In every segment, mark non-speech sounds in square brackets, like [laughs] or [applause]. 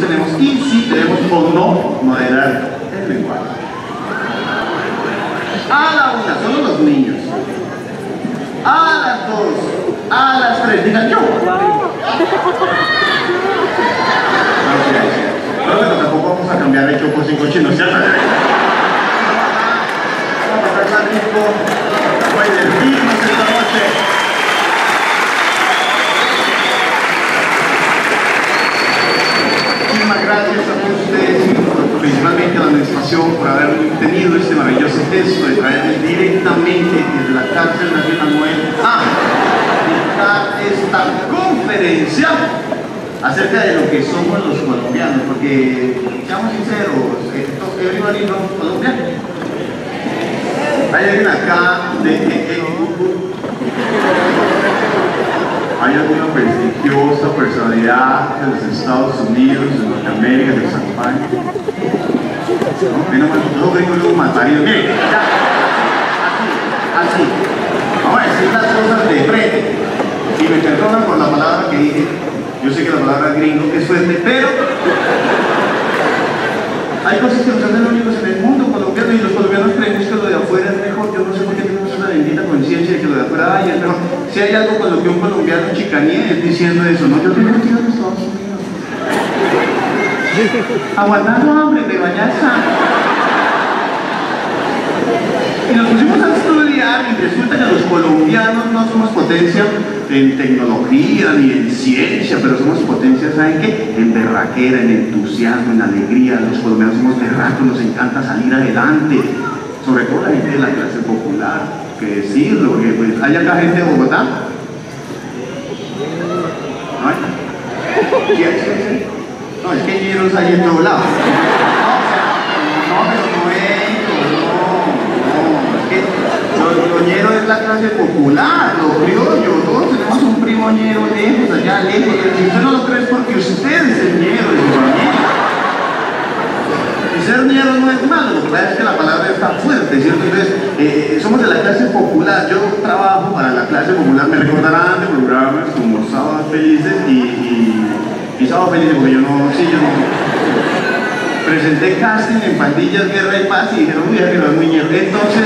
tenemos y si tenemos o no moderar el lenguaje. A la una, solo los niños. A las dos, a las tres, digan yo. No, pero tampoco vamos a cambiar de choco sin cochino, ¿cierto? Vamos a pasar rico, vamos a divertirnos esta noche. Muchísimas gracias a todos y principalmente a la administración por haber tenido este maravilloso gesto de traerme directamente desde la cárcel nacional 9 a esta conferencia acerca de lo que somos los colombianos, porque seamos sinceros, everybody knows colombiano. Hay alguien acá de, de, de hay alguna prestigiosa personalidad de los Estados Unidos, de Norteamérica, de San Juan. No, los gringos luego matarían. Miren, ya. Así, así. Vamos a decir las cosas de frente. Y me perdonan por la palabra que dije. Yo sé que la palabra gringo es fuerte, pero hay cosas que nos hacen únicos en el mundo colombiano y los colombianos creemos que lo de afuera es mejor. Yo no sé por qué tenemos una bendita conciencia de que lo de afuera ay, es mejor. Si hay algo con lo que un colombiano chicanía es diciendo eso, no, yo tengo tío en Estados Unidos. Aguantando hambre, allá está. Y nos pusimos a estudiar y resulta que los colombianos no somos potencia en tecnología ni en ciencia, pero somos potencia, ¿saben qué? En berraquera, en entusiasmo, en alegría. Los colombianos somos berracos, nos encanta salir adelante. Sobre todo la gente de la clase popular, que decirlo, que pues, ¿hay acá gente de Bogotá? ¿No hay? No, es que ñeros hay en todos lados. No, no, no es, no, es que lo, lo ñero es la clase popular, lo criollo, todos tenemos un primo ñero lejos, allá lejos, si usted no lo cree porque usted es el ñero. Y ser ñero no es malo, lo que es que la palabra está fuerte, ¿cierto? Entonces, eh, somos de la clase popular, yo trabajo para la clase popular, me recordarán de programas como Sábados Felices y, y, y Sábados Felices, porque yo no, sí, yo no, presenté casting en Pandillas, Guerra y Paz y dijeron, uy, que no es ñero. Entonces,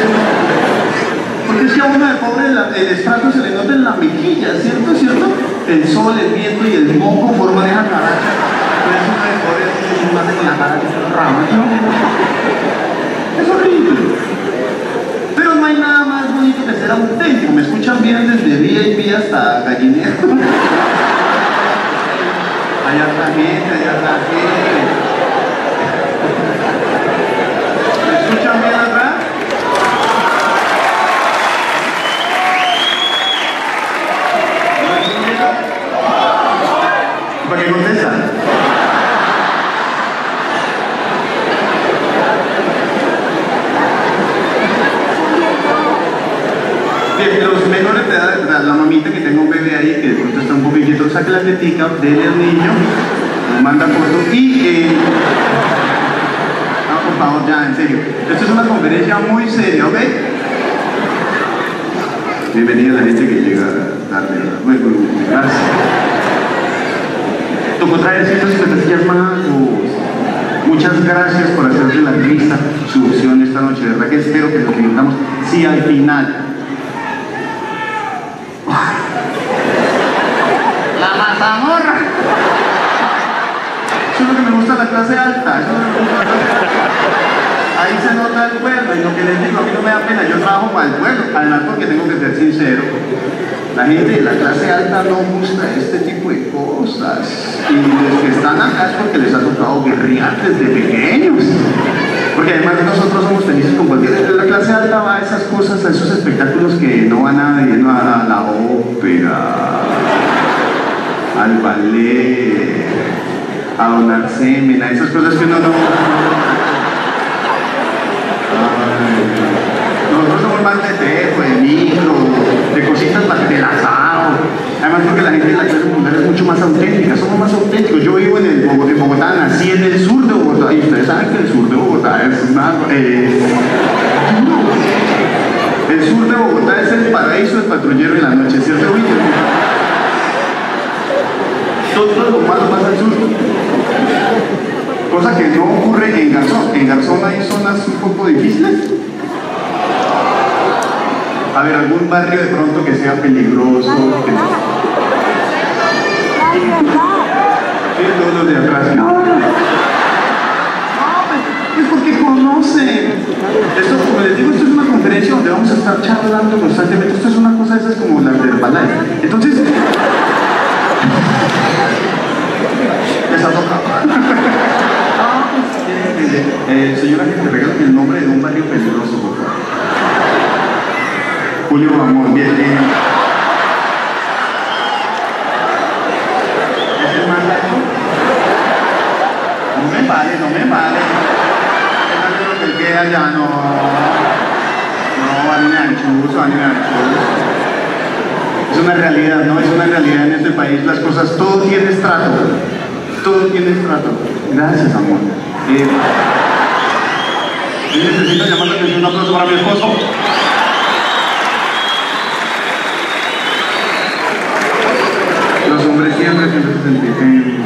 porque es que a uno de pobre el estrato se le nota en la mejilla, ¿cierto? ¿Cierto? El sol, el viento y el moco forman esa caracha. Entonces uno de pobre con la cara que se ¿no? Es horrible. Pero no hay nada más bonito que ser auténtico. Me escuchan bien desde VIP hasta gallinero. [laughs] Hay harta gente, hay harta gente. ¿Me escuchan bien atrás? ¿Para qué contestan? Bien, los menores de edad, la, la mamita que tenga un bebé ahí que de pronto está un poco la tetica, dele al niño, manda foto y... Eh, no, por favor, ya, en serio. Esto es una conferencia muy seria, ¿ok? Bienvenida a la gente que llega tarde. Bueno, gracias. Tocó traer 150 sillas más. Muchas gracias por hacer de la revista su opción esta noche. De verdad que espero que lo que si al final. La mazamorra. Eso es lo que me gusta de la clase alta. Eso es clase alta. Ahí se nota el pueblo y lo que les digo, a no me da pena, yo trabajo para el pueblo, además porque tengo que ser sincero, la gente de la clase alta no gusta este tipo de cosas y los que están acá es porque les ha tocado guerrear desde pequeños. Porque además nosotros somos felices con cualquier... La clase alta va a esas cosas, a esos espectáculos que no va nadie, no a la ópera, al ballet, a donar semen, a esas cosas que uno no... Ay, Nosotros somos más de tejo, de micro, de cositas para del asado. Además porque la gente de la clase popular es mucho más auténtica, somos más auténticos. Yo vivo en, el Bogo- en Bogotá, nací en el sur de Bogotá y ustedes saben que el sur de Bogotá es una... eh, el sur de Bogotá es el paraíso del patrullero en la noche, ¿cierto, William? Lo malo pasa al. Cosa que no ocurre en Garzón. En Garzón hay zonas un poco difíciles. A ver, algún barrio de pronto que sea peligroso. Que... Sí, todos de atrás. No, no, no. Es porque conocen. Esto, como les digo, esto es una conferencia donde vamos a estar charlando constantemente. Esto es una cosa de esas como la de Herbalife. Entonces, les ha tocado. Eh, señora, que te regalen el nombre de un barrio peligroso, por favor. Julio Amor, bien, bien. ¿Es el más largo? No me vale, no me vale. El que queda ya no. No, vale anchus, vale anchus. Es una realidad, ¿no? Es una realidad en este país. Las cosas, todo tiene estrato. Todo tiene estrato. Gracias, amor. Eh, yo necesito llamar la atención. Un aplauso para mi esposo. Los hombres siempre, se sienten.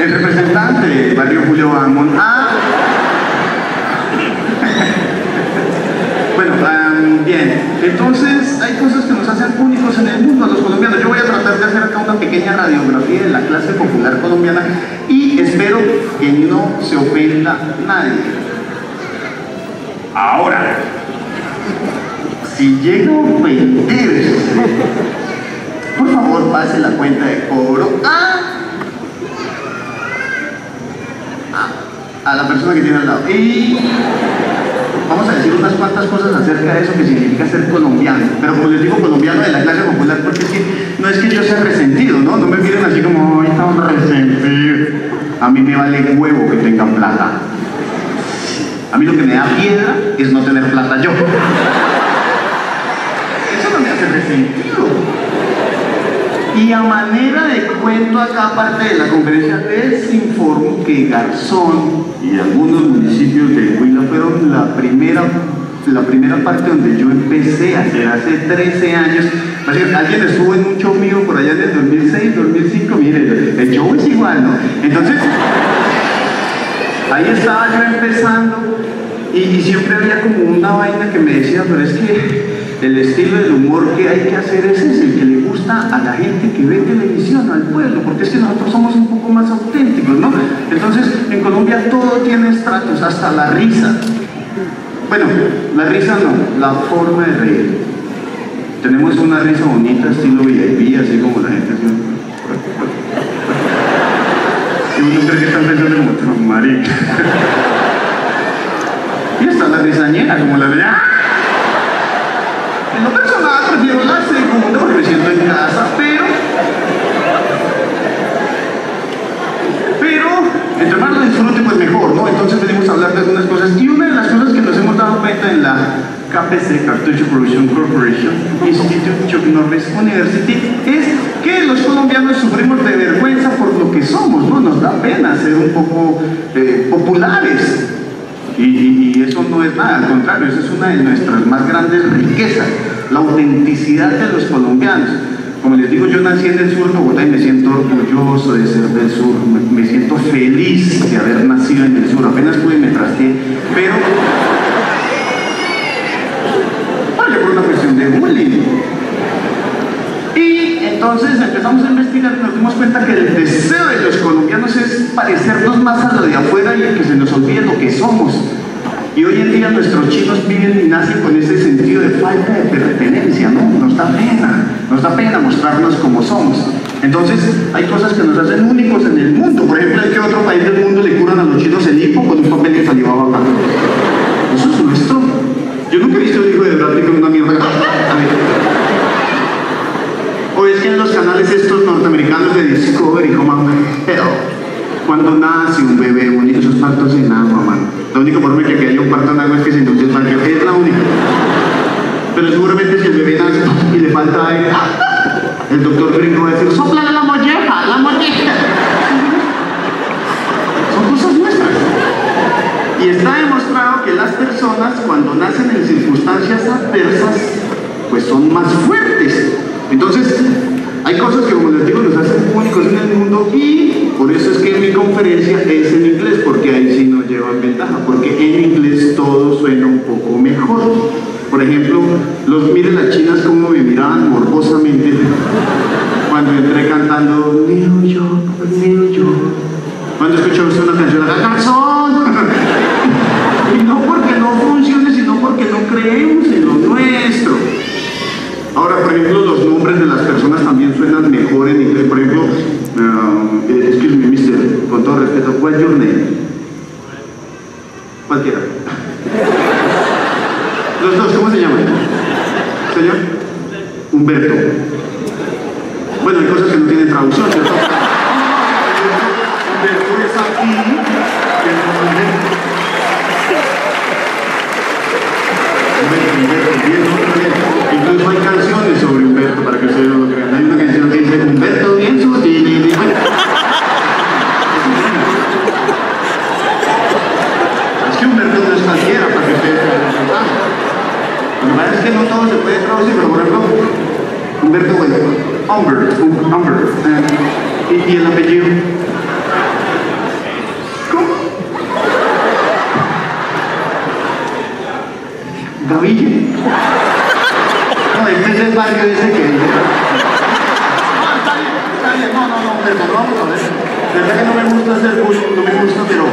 El representante barrio Julio Bamón. Ah. Bueno, um, bien. Entonces, hay cosas que nos hacen únicos en el mundo a los colombianos. Yo voy a tratar de hacer acá una pequeña radiografía de la clase popular colombiana y espero que no se ofenda nadie. Ahora, si llego a ofenderse, por favor pase la cuenta de cobro a, a, a la persona que tiene al lado. Y vamos a decir unas cuantas cosas acerca de eso que significa ser colombiano. Pero como les digo, colombiano de la clase popular, porque es que no es que yo sea resentido, ¿no? No me miren así como, ay, tan resentido. A mí me vale huevo que tengan plata. A mí lo que me da piedra es no tener plata yo. Eso no me hace resentido. Y a manera de cuento acá, aparte de la conferencia, les informo que Garzón y algunos municipios de Huila fueron la primera, la primera parte donde yo empecé a hacer hace 13 años. Alguien estuvo en un show mío por allá en el 2006, 2005, miren, el show es igual, ¿no? Entonces, ahí estaba yo empezando y siempre había como una vaina que me decía, pero es que el estilo del humor que hay que hacer es el que le gusta a la gente que ve televisión, al pueblo, porque es que nosotros somos un poco más auténticos, ¿no? Entonces, en Colombia todo tiene estratos, hasta la risa. Bueno, la risa no, la forma de reír. Tenemos una risa bonita, estilo VIP, así como la gente así. [laughs] [laughs] Y uno cree que están pensando como, marica. y está la risañera, como la de... ¡Ah! En lo personal prefiero la segunda me siento en casa, pero. Pero, entre más lo disfrute, pues mejor, ¿no? Entonces venimos a hablar de algunas cosas. Y una de las cosas que nos hemos dado cuenta en la KPC, Cartucho Production Corporation, Institute Chuck Norris University, es que los colombianos sufrimos de vergüenza por lo que somos, ¿no? Nos da pena ser un poco eh, populares. Y, y, eso no es nada, al contrario, esa es una de nuestras más grandes riquezas, la autenticidad de los colombianos. Como les digo, yo nací en el sur de Bogotá y me siento orgulloso de ser del sur, me, siento feliz de haber nacido en el sur, apenas pude me trasteé, pero... Vale, por una cuestión de bullying. Y entonces empezamos a investigar y nos dimos cuenta que el deseo de los colombianos es parecernos más a lo de afuera y que se nos olvide lo que somos. Y hoy en día nuestros chinos viven y nacen con ese sentido de falta de pertenencia, ¿no? Nos da pena, nos da pena mostrarnos como somos. Entonces, hay cosas que nos hacen únicos en el mundo. Por ejemplo, ¿en qué otro país del mundo le curan a los chinos el hipo con un papel de acá? Eso es nuestro. Yo nunca he visto un hijo de Bradley con una mierda. A ver. O es que en los canales estos norteamericanos de Discovery, como pero cuando nace un bebé bonito, esos partos en agua, mano. La única forma de que haya un parto en agua es que se inunde el baño, es la única. Pero seguramente si el bebé nace y le falta aire, el doctor gringo va a decir, sopla la molleja, la molleja. Son cosas nuestras. Y está demostrado que las personas cuando nacen en circunstancias adversas, pues son más fuertes. Entonces, hay cosas que como les digo nos hacen únicos en el mundo y por eso es que mi conferencia es en inglés, porque ahí sí nos llevan ventaja, porque en inglés todo suena un poco mejor. Por ejemplo, los miren las chinas como me miraban morbosamente cuando entré cantando New York, New York. Cuando escuchó usted una canción, la canción. [laughs] y no porque no funcione, sino porque no creemos en lo nuestro. Ahora, por ejemplo, los nombres de las personas también suenan mejor en inglés. Por ejemplo, uh, excuse me, mister, con todo respeto, what's your name? Cualquiera. Los dos, ¿cómo se llaman? Señor? Humberto. Bueno, hay cosas que no tienen traducción, ¿cierto? Humberto es aquí, Humberto. Humberto, Humberto, bien, bien. Incluso hay canciones sobre Humberto, para que ustedes no lo crean. Hay una canción que dice Humberto bien sutil y bueno. Es que Humberto no es cualquiera, para que ustedes se den cuenta. Lo que pasa es que no todo se puede traducir, pero por ejemplo, Humberto bueno, Humbert, Humbert. Eh, ¿Y, ¿Y el apellido? ¿Cómo? Gaville. [laughs] No, este es el barrio ese que... No. No, no, no vamos a ver. De verdad que no me gusta hacer bullying, no me gusta, pero...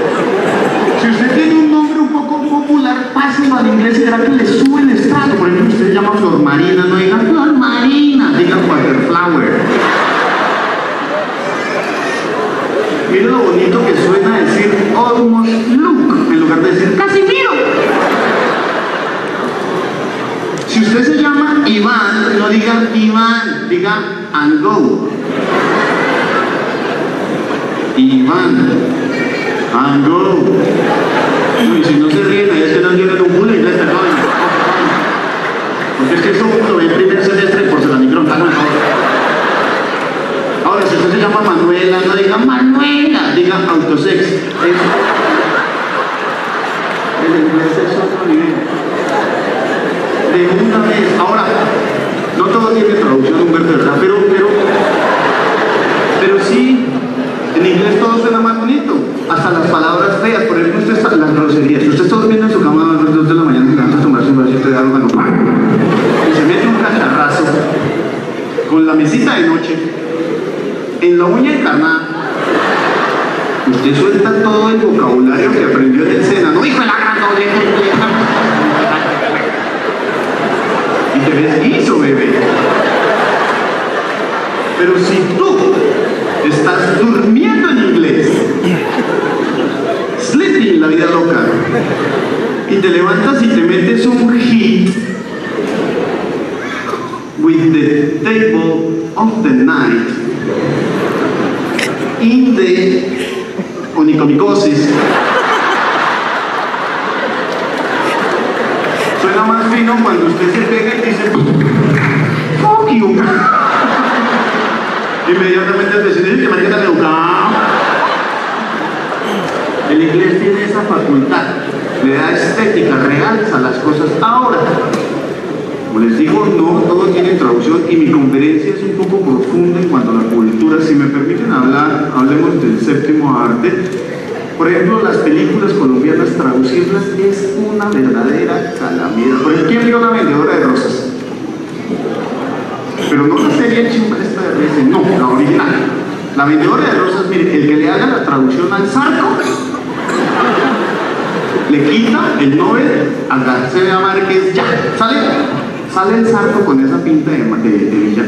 Si usted tiene un nombre un poco popular, pásenlo al inglés y verá que le sube el estrato. Por ejemplo, usted llama Flor Marina, no diga Flor Marina, diga Waterflower. Mire lo bonito que suena decir almost look en lugar de decir Casimiro. Si usted se llama Iván, no diga Iván, diga and go. Iván, and go. Y si no se ríen, ahí es que no tienen un bullying, les perdón. Porque es que esto lo ve en primer semestre por la micrófono, por favor. Ahora, si usted se llama Manuela, no diga Manuela, diga autosex. El inglés es otro nivel. Ahora, no todo tiene traducción, Humberto, ¿verdad? Pero, pero, pero sí, en inglés todo suena más bonito. Hasta las palabras feas. Por ejemplo, usted está, las groserías. Usted está durmiendo en su cama a las 2 de la mañana le a tomarse un vasito de agua, y se mete un cacharrazo con la mesita de noche en la uña encarnada. Usted suelta todo el vocabulario que aprendió en el Sena, no hijo de la gran Bebé. Pero si tú estás durmiendo en inglés, sleeping la vida loca, y te levantas y te metes un hit with the table of the night in the onicomicosis. Fino cuando usted se pega y dice fuck you. Inmediatamente el vecino dice marica tan educado. El inglés tiene esa facultad, le da estética, realza las cosas. Ahora, como les digo, no todo tiene traducción y mi conferencia es un poco profunda en cuanto a la cultura. Si me permiten hablar, hablemos del séptimo arte. Por ejemplo, las películas colombianas, traducirlas es una verdadera calamidad. Por ejemplo, ¿quién vio La Vendedora de Rosas? Pero no la serie chimba esta de Reyes, no, la original. La Vendedora de Rosas, mire, el que le haga la traducción al zarco, le quita el Nobel a García Márquez, ya, sale sale el zarco con esa pinta de, de,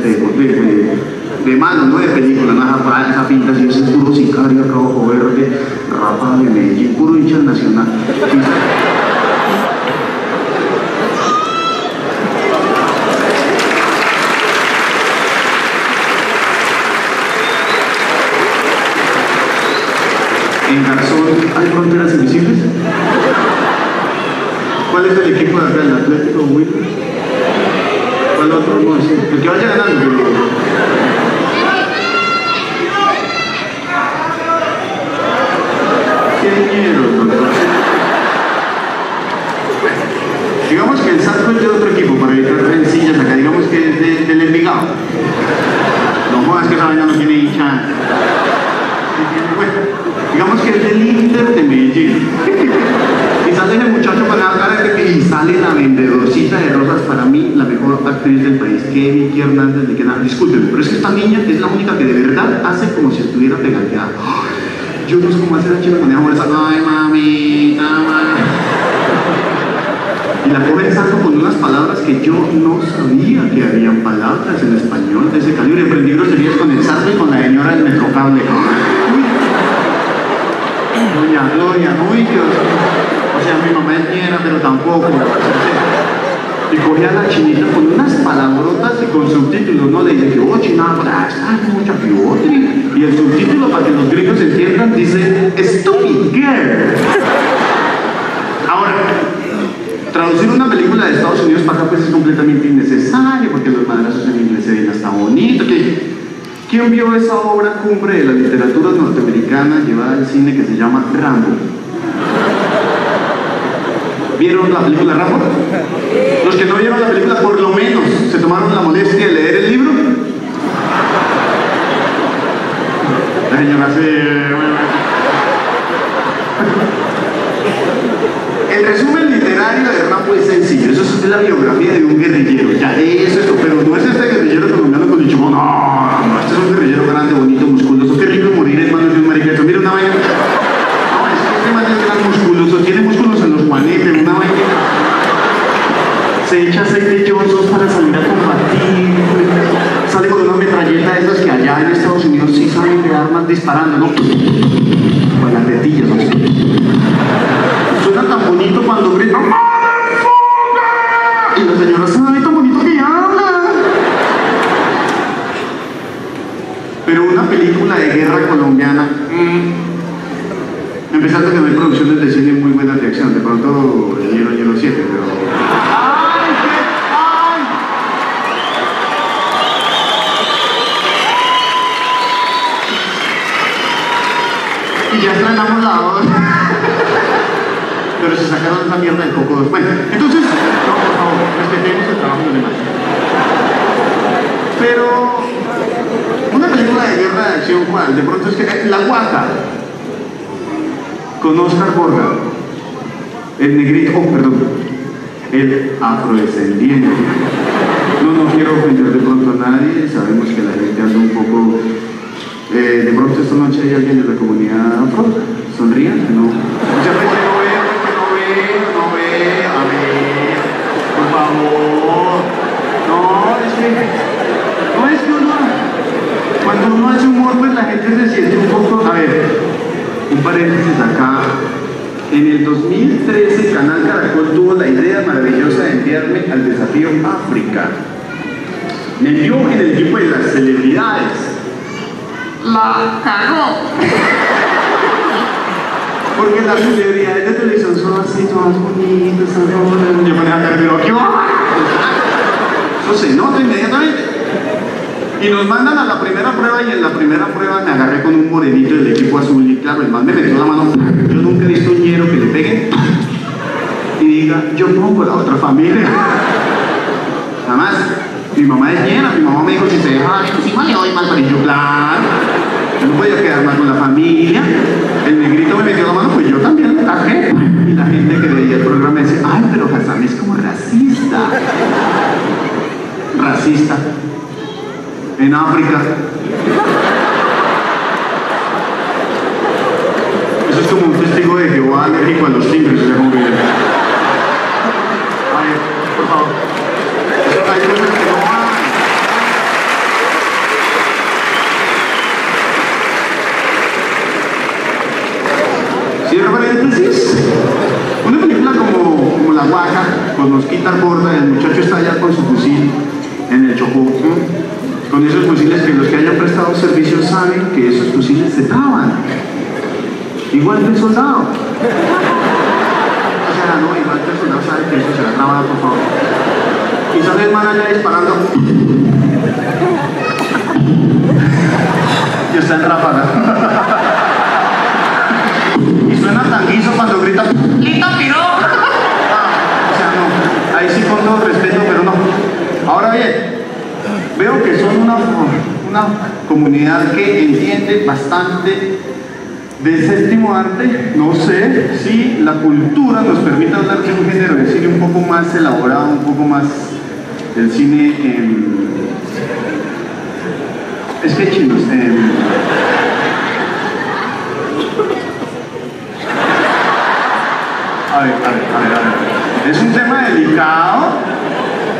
de, de, mano, no de película, nada, esa pinta así, ese puro sicario, rojo, verde, rapa de Medellín, puro hincha nacional. En Garzón hay fronteras invisibles. ¿Cuál es el equipo de acá? ¿El Atlético? ¿Cuál otro? El que vaya ganando. Digamos que el Salto es de otro equipo para evitar rencillas acá, digamos que es de, del Envigado. No jodas que esa vaina no tiene hincha. Guerrillero. y sale el [laughs] muchacho con la cara de que y sale la vendedorcita de rosas, para mí la mejor actriz del país, que Vicky Hernández de que nada, discúlpenme, pero es que esta niña es la única que de verdad hace como si estuviera pegateada. [gasps] Yo no sé cómo hacer la chica esa mujer, ay mamita, mami. Y la coge santo con unas palabras que yo no sabía que habían palabras en español de ese calibre. Aprendí groserías con el santo y con la señora del metrocable. Doña Gloria, uy Dios. O sea, mi mamá es ñera, pero tampoco. Y cogía a la chinita con unas palabrotas y con subtítulos, ¿no? Le dije, oh, china, mucha. Y el subtítulo, para que los gringos entiendan, dice, Stupid Girl. Ahora, traducir una película de Estados Unidos para acá pues es completamente innecesario porque los madrazos en inglés se ven hasta bonito. ¿Qué? ¿Quién vio esa obra cumbre de la literatura norteamericana llevada al cine que se llama Rambo? ¿Vieron la película Rambo? Los que no vieron la película por lo menos se tomaron la molestia de leer el libro. La señora se... El resumen literario de Rambo es sencillo, eso es la biografía de un guerrillero, ya es esto, pero no es este guerrillero colombiano con dicho, no, no, este es un guerrillero grande, bonito, musculoso, qué rico morir en manos de un mariqueto, mira una vaina, no, es que este man es gran musculoso, tiene músculos en los juanetes, una vaina, se echa aceite Johnson para salir a combatir, sale con una metralleta de esas que allá en Estados Unidos sí saben de armas disparando, ¿no? Con las tetillas, ¿no? Cuando grita ¡Motherfucker! Y la señora sabe tan bonito que habla. Pero una película de guerra colombiana. mmm, Empezando que no hay producciones de cine muy buenas de acción. De pronto el Hielo Hielo 7, pero. Ya estrenamos la se sacaron esa mierda del coco. Bueno, entonces, no, por respetemos el trabajo de los. Pero, una película de guerra de acción, ¿cuál? De pronto es que La Guata, con Oscar Borga, el negrito, oh, perdón, el afrodescendiente. No, no quiero ofender de pronto a nadie, sabemos que la gente anda un poco... Eh, de pronto esta noche hay alguien de la comunidad afro, sonrían, no. Muchas veces favor. No, es que, no es que uno, cuando uno hace humor, pues la gente se siente un poco, a ver, un paréntesis acá. En el 2013, Canal Caracol tuvo la idea maravillosa de enviarme al desafío África. Me envió en el equipo de las celebridades. La cagó. Porque las celebridades de televisión Yo ponía a ver, pero ¿qué va? Eso se nota inmediatamente. Y nos mandan a la primera prueba y en la primera prueba me agarré con un morenito del equipo azul y claro, el man me metió la mano. Yo nunca he visto un ñero que le pegue y diga, yo pongo la otra familia. Jamás. Mi mamá es ñera, mi mamá me dijo, si se deja encima le doy mal para yo, claro. Yo no podía quedar mal con la familia. El negrito me metió la mano, pues yo también le cajé. La gente que veía el programa decía, ay, pero Hassan es como racista. Racista. En África. Eso es como un testigo de Jehová alérgico a los tigres, o sea, como que... Ay, por favor. Cierro paréntesis. Una película como, como La Guaca, con Mosquita Borda, el muchacho está allá con su fusil en el Chocó. Con esos fusiles que los que hayan prestado servicio saben que esos fusiles se traban. Igual que el soldado. O sea, no, igual que el soldado sabe que eso se la trabado, por favor. Y sale el man allá disparando. Y está en. Y suena tan guiso cuando grita. O sea, no, ahí sí con todo respeto, pero no. Ahora bien, veo que son una, una comunidad que entiende bastante De séptimo arte, no sé si la cultura nos permite hablar de un género de cine un poco más elaborado, un poco más del cine en... Es que chinos, en... A ver, a ver, a ver, a ver. Es un tema delicado,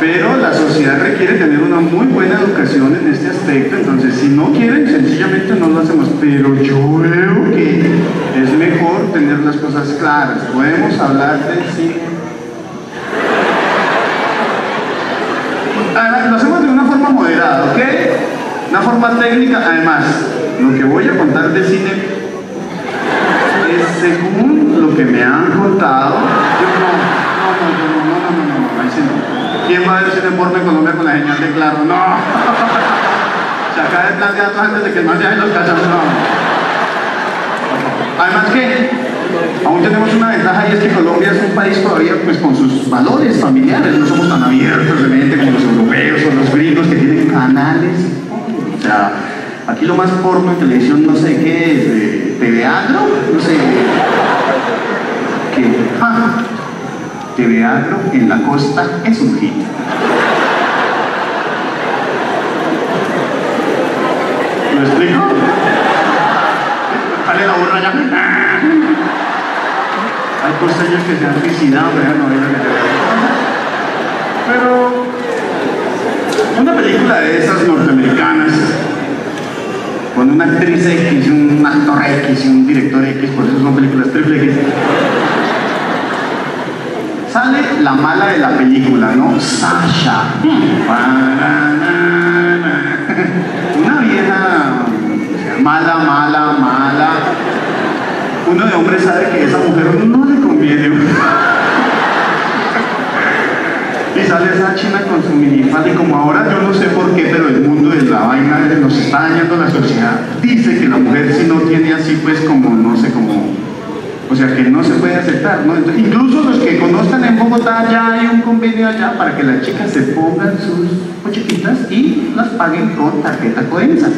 pero la sociedad requiere tener una muy buena educación en este aspecto, entonces si no quieren, sencillamente no lo hacemos, pero yo veo que es mejor tener las cosas claras. Podemos hablar del cine. Además, lo hacemos de una forma moderada, ¿ok? Una forma técnica, además, lo que voy a contar de cine es según lo que me han contado. Yo no, no, no, no, no, no, no, no, ahí sí no. ¿Quién va a ver cine porno en Colombia con la señal de claro? No. Se acaba de plantear antes de que no se hagan los casos, no. Además que aún tenemos una ventaja y es que Colombia es un país todavía pues con sus valores familiares, no somos tan abiertos de mente como los europeos o los gringos que tienen canales. O sea, aquí lo más porno en televisión no sé qué es, eh, TV Agro, no sé. ¿Qué? Ah, TV Agro en la costa es un hit. ¿Lo explico? Sale la burra ya. Hay costeños que se han suicidado, pero no que Pero una película de esas norteamericanas, con una actriz X, un actor X y un director X, por eso son películas triple X, sale la mala de la película, ¿no? Sasha. Una vieja mala, mala, mala. Uno de hombre sabe que esa mujer no le conviene. Y sale esa china con su minifalda y como ahora yo no sé por qué, pero el mundo de la vaina nos está dañando la sociedad. Dice que la mujer si no tiene así pues como, no sé, como o sea que no se puede aceptar, ¿no? Incluso los que conozcan en Bogotá, ya hay un convenio allá para que las chicas se pongan sus pochiquitas y las paguen con tarjeta Coenza.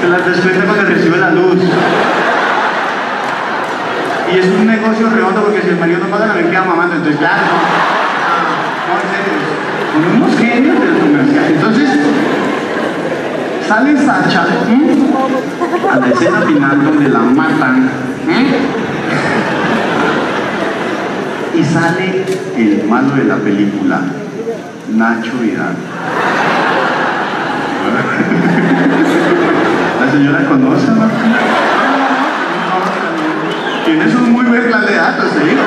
se las descuenta cuando recibe la luz. Y es un negocio redondo porque si el marido no paga, la ven queda mamando. Entonces, claro, no, no, unos genios sale Sacha ¿eh? a la escena final donde la matan ¿eh? y sale el malo de la película, Nacho Vidal. La señora conoce, ¿no? Tienes un muy buen plan de datos, digo.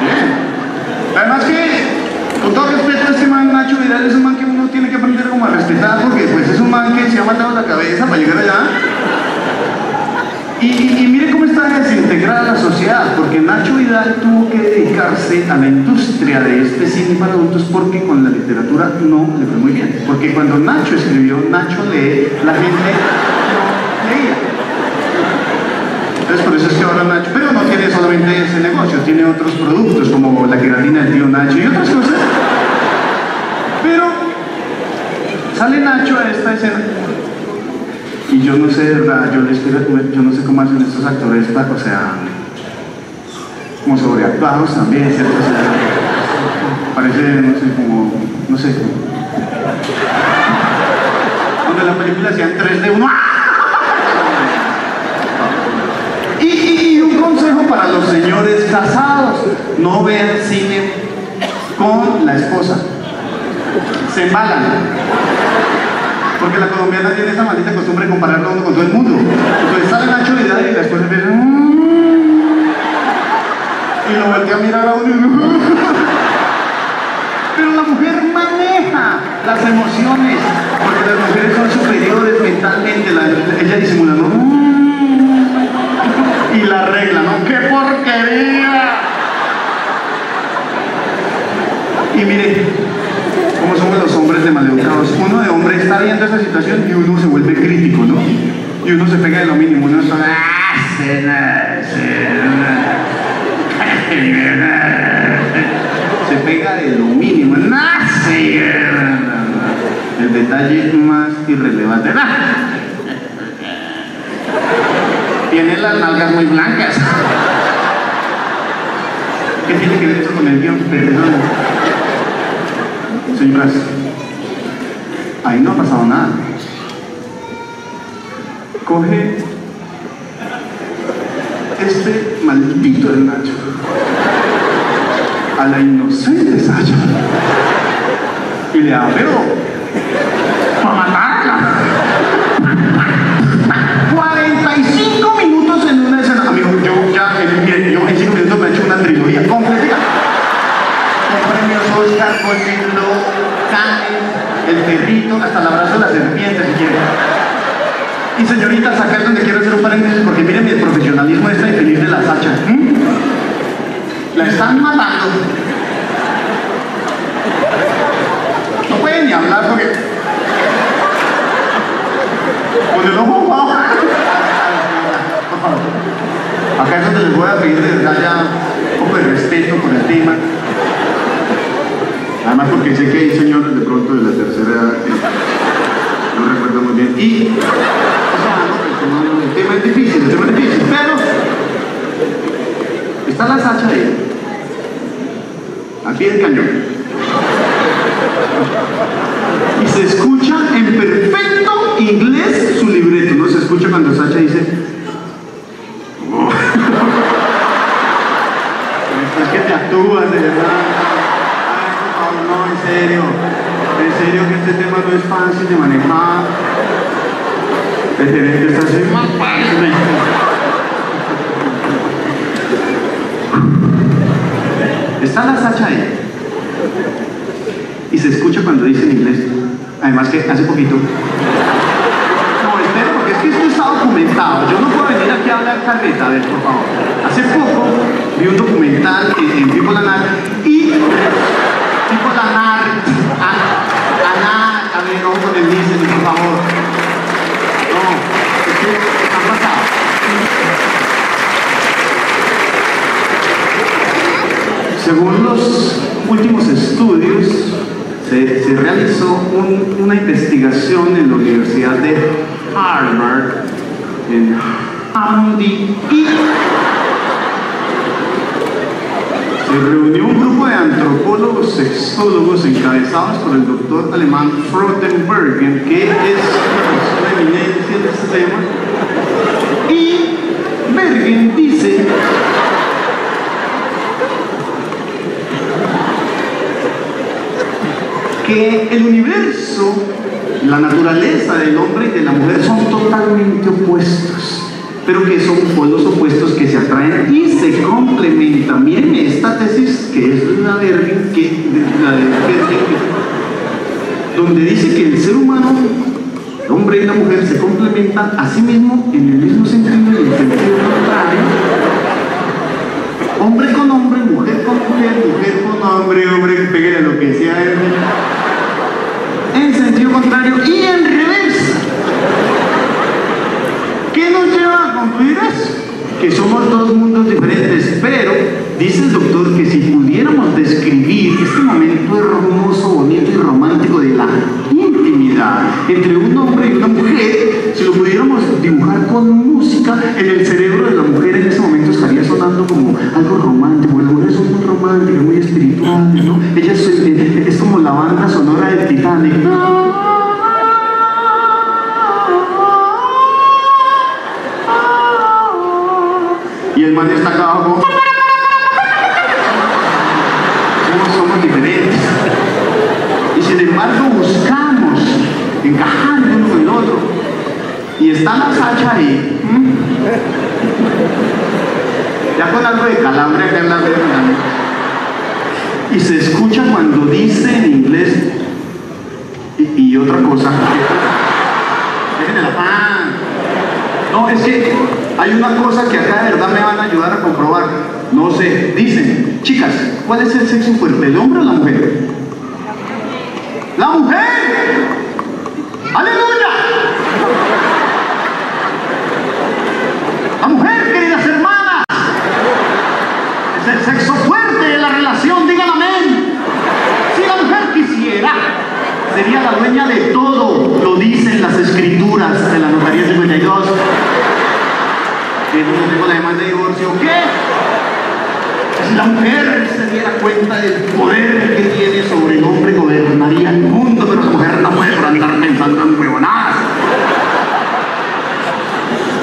Bien. Además que, con todo respeto, este man Nacho Vidal es un man tiene que aprender como a respetar porque pues es un man que se ha matado la cabeza para llegar allá. Y mire cómo está desintegrada la sociedad, porque Nacho Vidal tuvo que dedicarse a la industria de este cine para adultos porque con la literatura no le fue muy bien. Porque cuando Nacho escribió Nacho lee, la gente no leía. Entonces por eso es que ahora Nacho, pero no tiene solamente ese negocio, tiene otros productos como la queratina del tío Nacho y otras cosas. Pero sale Nacho a esta escena y yo no sé, verdad, yo, les quiero, yo no sé cómo hacen estos actores, o sea, como sobreactuados también, ¿cierto? O sea, parece, no sé, como, no sé, cuando la película hacía en 3D, uno y, y, y un consejo para los señores casados, no vean cine con la esposa, se embalan. Porque la colombiana tiene esa maldita costumbre de compararlo uno con todo el mundo. Entonces sale Nacho Vidal y después empieza. Y lo voltea a mirar a uno y Pero la mujer maneja las emociones, porque las mujeres son superiores mentalmente. La, ella disimula, ¿no? Y la regla, ¿no? ¡Qué porquería! Y mire, cómo somos los de maleducados. Uno de hombre está viendo esa situación y uno se vuelve crítico, ¿no? Y uno se pega de lo mínimo, uno está... "Ah, Se pega de lo mínimo, el detalle más irrelevante. Tiene las nalgas muy blancas. ¿Qué tiene que ver esto con el guion? Perdón. Señoras, ahí no ha pasado nada. Coge este maldito de Nacho a la inocente Sasha y le da, pero para matarla. 45 minutos en una escena. Amigo, yo ya, en, mire, yo en 5 minutos me he hecho una trilogía completa. Con premios Oscar, Cannes, Hasta el abrazo de la serpiente, si quieren. Y señoritas, acá es donde quiero hacer un paréntesis porque miren mi profesionalismo esta infeliz de la Sacha. La están matando. No pueden ni hablar porque. Con el ojo. Acá es donde les voy a pedir de verdad ya un poco de respeto por el tema. Además porque sé que hay señores de pronto de la tercera edad no recuerdo muy bien. Y, o sea, no, el tema- es difícil, el tema es difícil, pero está la Sacha ahí, al pie del cañón. Y se escucha en perfecto inglés su libreto, ¿no? Se escucha cuando Sacha dice, "Oh". es que te actúas, de verdad. Ay, por favor, no, en serio. En serio que este tema no es fácil de manejar. El gerente está así, más fácil. Está la Sacha ahí. Y se escucha cuando dice en inglés. Además que hace poquito. No, porque es que esto está documentado. Yo no puedo venir aquí a hablar carreta, a ver, por favor. Hace poco vi un documental en, en Art y People and Art, a- Ana, a ver, ojo con el por favor. No, es que pasado. Según los últimos estudios, se, realizó un- una investigación en la Universidad de Harvard, en Hammond, y se reunió un grupo antropólogos sexólogos encabezados por el doctor alemán Frottenbergen, que es una eminencia en este tema, y Bergen dice que el universo, la naturaleza del hombre y de la mujer son totalmente opuestos, pero que son polos opuestos que se atraen y se complementan. Miren esta tesis que es que, la de donde dice que el ser humano, el hombre y la mujer se complementan a sí mismo en el mismo sentido y en el sentido contrario. Hombre con hombre, mujer con mujer, mujer con hombre, hombre, pégale lo que sea. En sentido contrario y en reversa. ¿Qué nos lleva a concluir eso? Que somos dos mundos diferentes, pero dice el doctor que si pudiéramos describir este momento hermoso, bonito y romántico de la intimidad entre un hombre y una mujer, si lo pudiéramos dibujar con música, en el cerebro de la mujer en ese momento estaría sonando como algo romántico. Las mujeres son muy románticas, muy espirituales, ¿no? Ella es, eh, es como la banda sonora del Titanic. El acá abajo. Somos, somos diferentes. Y sin embargo buscamos encajar el uno con el otro. Y está la Sacha ahí. Ya con algo de calambre acá en la red. Y se escucha cuando dice en inglés y, otra cosa. Déjenme la pan. No, es que hay una cosa que acá de verdad me van a ayudar a comprobar. No sé, dicen, chicas, ¿cuál es el sexo fuerte, el hombre o la mujer? ¡La mujer! ¡Aleluya! La mujer, queridas hermanas, es el sexo fuerte de la relación, digan amén. Si la mujer quisiera, sería la dueña de todo, lo dicen las escrituras de la notaría 52. Divorcio o qué? Si la mujer se diera cuenta del poder que tiene sobre el hombre, gobernaría el mundo, pero la mujer no puede por andar pensando en huevonadas.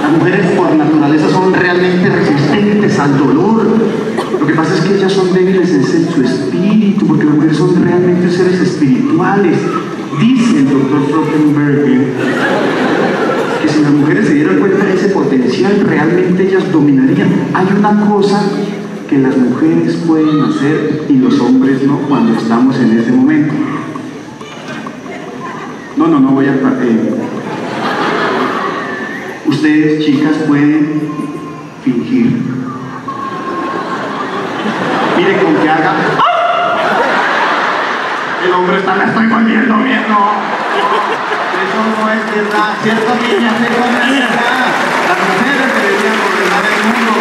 Las mujeres por naturaleza son realmente resistentes al dolor. Lo que pasa es que ellas son débiles en su espíritu, porque las mujeres son realmente seres espirituales. Dice el doctor Frottenberg si las mujeres se dieran cuenta de ese potencial, realmente ellas dominarían. Hay una cosa que las mujeres pueden hacer y los hombres no cuando estamos en ese momento. No, no, no voy a... Eh, ustedes, chicas, pueden fingir. Mire con que haga... ¡Ah! El hombre está, me estoy volviendo miedo. Eso no es verdad, ¿cierto, niñas? Eso no. Las mujeres deberían gobernar el mundo.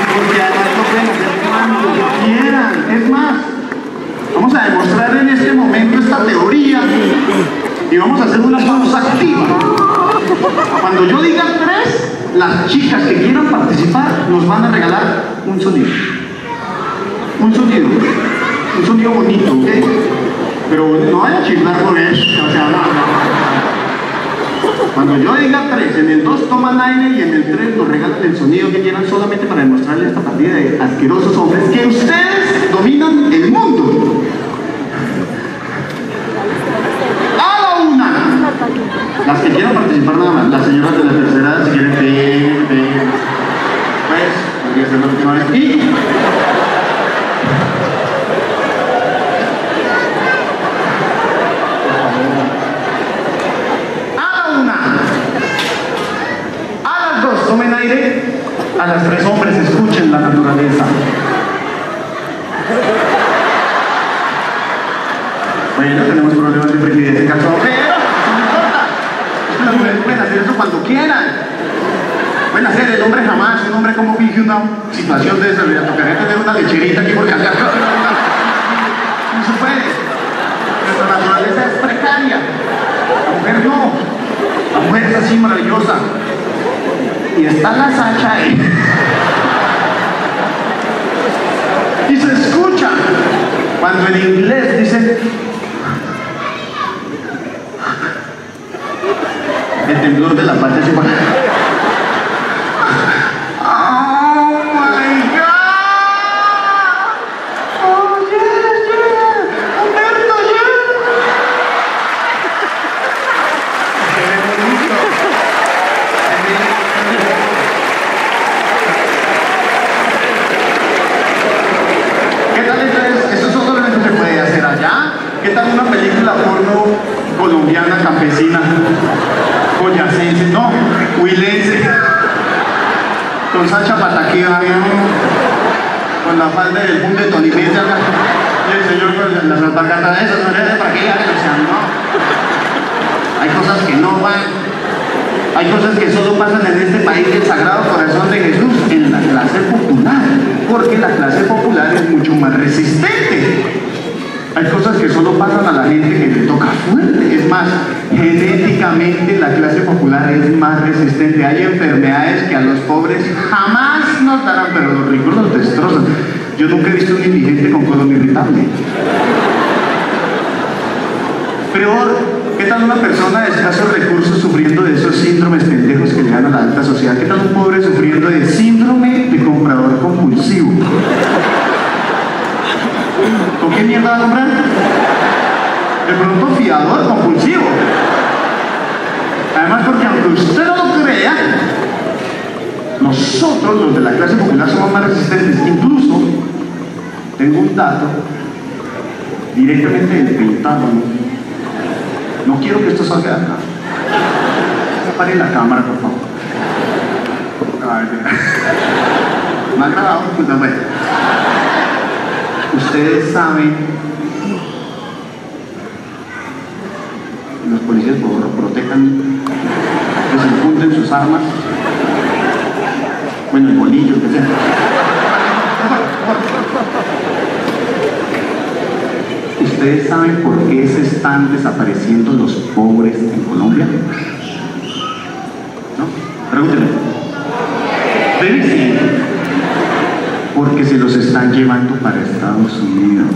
Y porque además lo pueden hacer cuando quieran. Es más, vamos a demostrar en este momento esta teoría y vamos a hacer una pausa activa. Cuando yo diga tres, las chicas que quieran participar nos van a regalar un sonido. Un sonido. Un sonido bonito, ¿ok? Pero no vaya a chiflar con eso. O sea, no, no. Cuando yo diga tres, en el dos toman aire y en el tres nos regalan el sonido que quieran solamente para demostrarle a esta partida de asquerosos hombres que ustedes dominan el mundo. A la una. Las que quieran participar nada más, las señoras de la tercera si quieren pedir, pedir. Pues, podría ser la última vez. Y a la una. A las dos, tomen aire. A las tres hombres, escuchen la naturaleza. Bueno, tenemos problemas de frigidez en caso, pero no importa. Pueden hacer eso cuando quieran. Pueden hacer el hombre jamás, un hombre como finge una situación de esa, le tocaría tener una lecherita aquí porque acá no se puede. Nuestra naturaleza es precaria. La mujer no. La mujer es así maravillosa. Y está la Sacha ahí. Y se escucha cuando en inglés dice el temblor de la parte se para. Oh my God! Oh yes, yes! Humberto, yes! Qué bonito. ¿Qué tal entonces? Eso solamente se puede hacer allá. ¿Qué tal una película porno colombiana campesina? Boyacense, no, huilense. Con Sacha Pataquía, con la falda del boom de Tolimense acá. Y el señor con las alpargatas de esas, no le para que ya que sean, no. Hay cosas que no van. Hay cosas que solo pasan en este país del Sagrado Corazón de Jesús, en la clase popular, porque la clase popular es resistente. Hay cosas que solo pasan a la gente que le toca fuerte. Es más, genéticamente la clase popular es más resistente. Hay enfermedades que a los pobres jamás nos darán, pero los ricos los destrozan. Yo nunca he visto un indigente con colon irritable. Peor, ¿qué tal una persona de escasos recursos sufriendo de esos síndromes pendejos que le dan a la alta sociedad? ¿Qué tal un pobre sufriendo de síndrome de comprador compulsivo? ¿Con qué mierda va a? De pronto fiador compulsivo. Además, porque aunque usted no lo crea, nosotros, los de la clase popular, somos más resistentes. Incluso, tengo un dato directamente del Pentágono. No quiero que esto salga de acá. Apare la cámara, por favor. Ay, ¿Me ha grabado? Pues no, bueno. Ustedes saben, los policías por favor protejan, desenfunden sus armas, bueno, el bolillo, que sea. ¿Ustedes saben por qué se están desapareciendo los pobres en Colombia? ¿No? Pregúntenme. Deben sí. Llevando para Estados Unidos.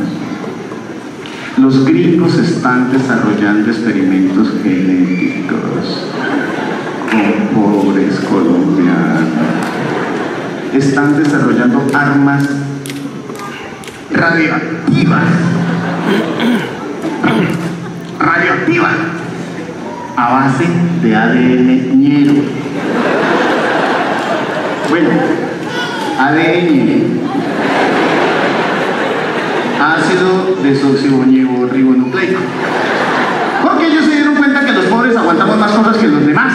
Los gringos están desarrollando experimentos genéticos con pobres colombianos. Están desarrollando armas radioactivas. Radioactivas. A base de ADN ñero. Bueno, ADN ácido desoxirribonucleico. Porque ellos se dieron cuenta que los pobres aguantamos más cosas que los demás.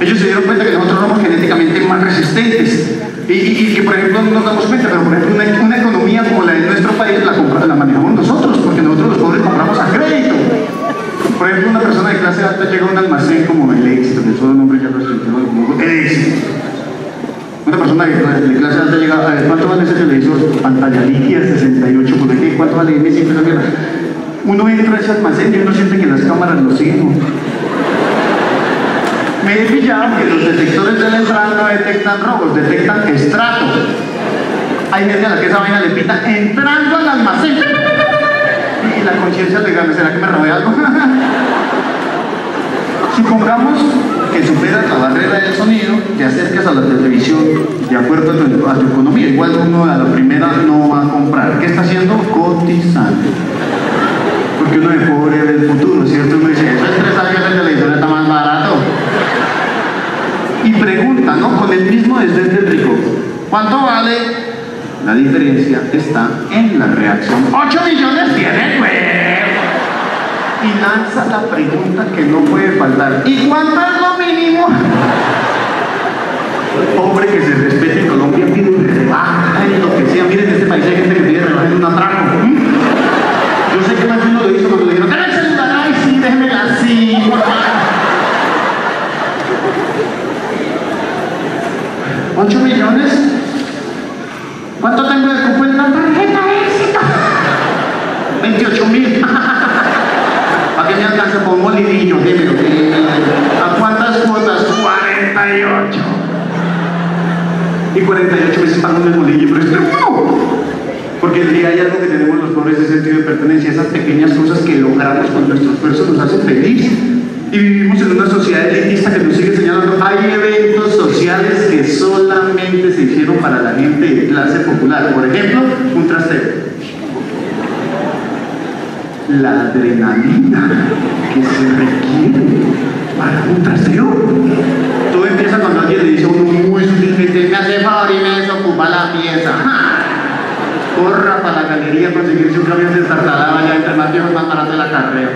Ellos se dieron cuenta que nosotros somos genéticamente más resistentes. Y, que, por ejemplo, no nos damos cuenta, pero por ejemplo, una, economía como la de nuestro país la, la manejamos nosotros, porque nosotros los pobres compramos a crédito. Por ejemplo, una persona de clase alta llega a un almacén como el éxito, que solo nombre ya lo como el éxito. Persona de, clase alta llega a ver cuánto vale ese televisor, pantalla líquida 68 por aquí, cuánto vale M siempre la Uno entra a ese almacén y uno siente que las cámaras lo siguen. Me he pillado que los detectores de la entrada no detectan robos, detectan estrato. Hay gente a la que esa vaina le pita entrando al almacén. Y la conciencia le gana, ¿será que me robé algo? [laughs] Supongamos que superas la barrera del sonido, te acercas a la televisión de acuerdo a tu, economía. Igual uno a la primera no va a comprar. ¿Qué está haciendo? Cotizando. Porque uno de pobre ve el futuro, ¿cierto? Uno dice, eso es tres años de televisión está más barato. Y pregunta, ¿no? Con el mismo desde el rico. ¿Cuánto vale? La diferencia está en la reacción. 8 millones tiene, güey y lanza la pregunta que no puede faltar. ¿Y cuánto es lo mínimo? Hombre que se respete en Colombia pide rebaja en lo que sea. Miren, en este país hay gente que pide rebaja en un atraco. ¿Mm? Yo sé que más uno lo hizo cuando le dijeron, ¡Dame el celular! ¡Ay, sí, déjeme así! ¿8 millones? ¿Cuánto tengo de cupo en la tarjeta éxito? 28 mil. ¿Para qué me alcanza por un molinillo? ¿A cuántas cuotas? 48. Y 48 veces pagando el molinillo, pero es uno. Porque el día hay algo que tenemos los pobres de sentido de pertenencia, esas pequeñas cosas que logramos con nuestro esfuerzo nos hacen feliz. Y vivimos en una sociedad elitista que nos sigue señalando, hay eventos sociales que solamente se hicieron para la gente de clase popular. Por ejemplo, un trastero la adrenalina que se requiere para un trasteo. Todo empieza cuando alguien le dice a uno muy sutilmente, me hace favor y me desocupa la pieza. Corra para la galería a conseguirse un camión de tartalaba ya entre más viejos más barato de la carrera.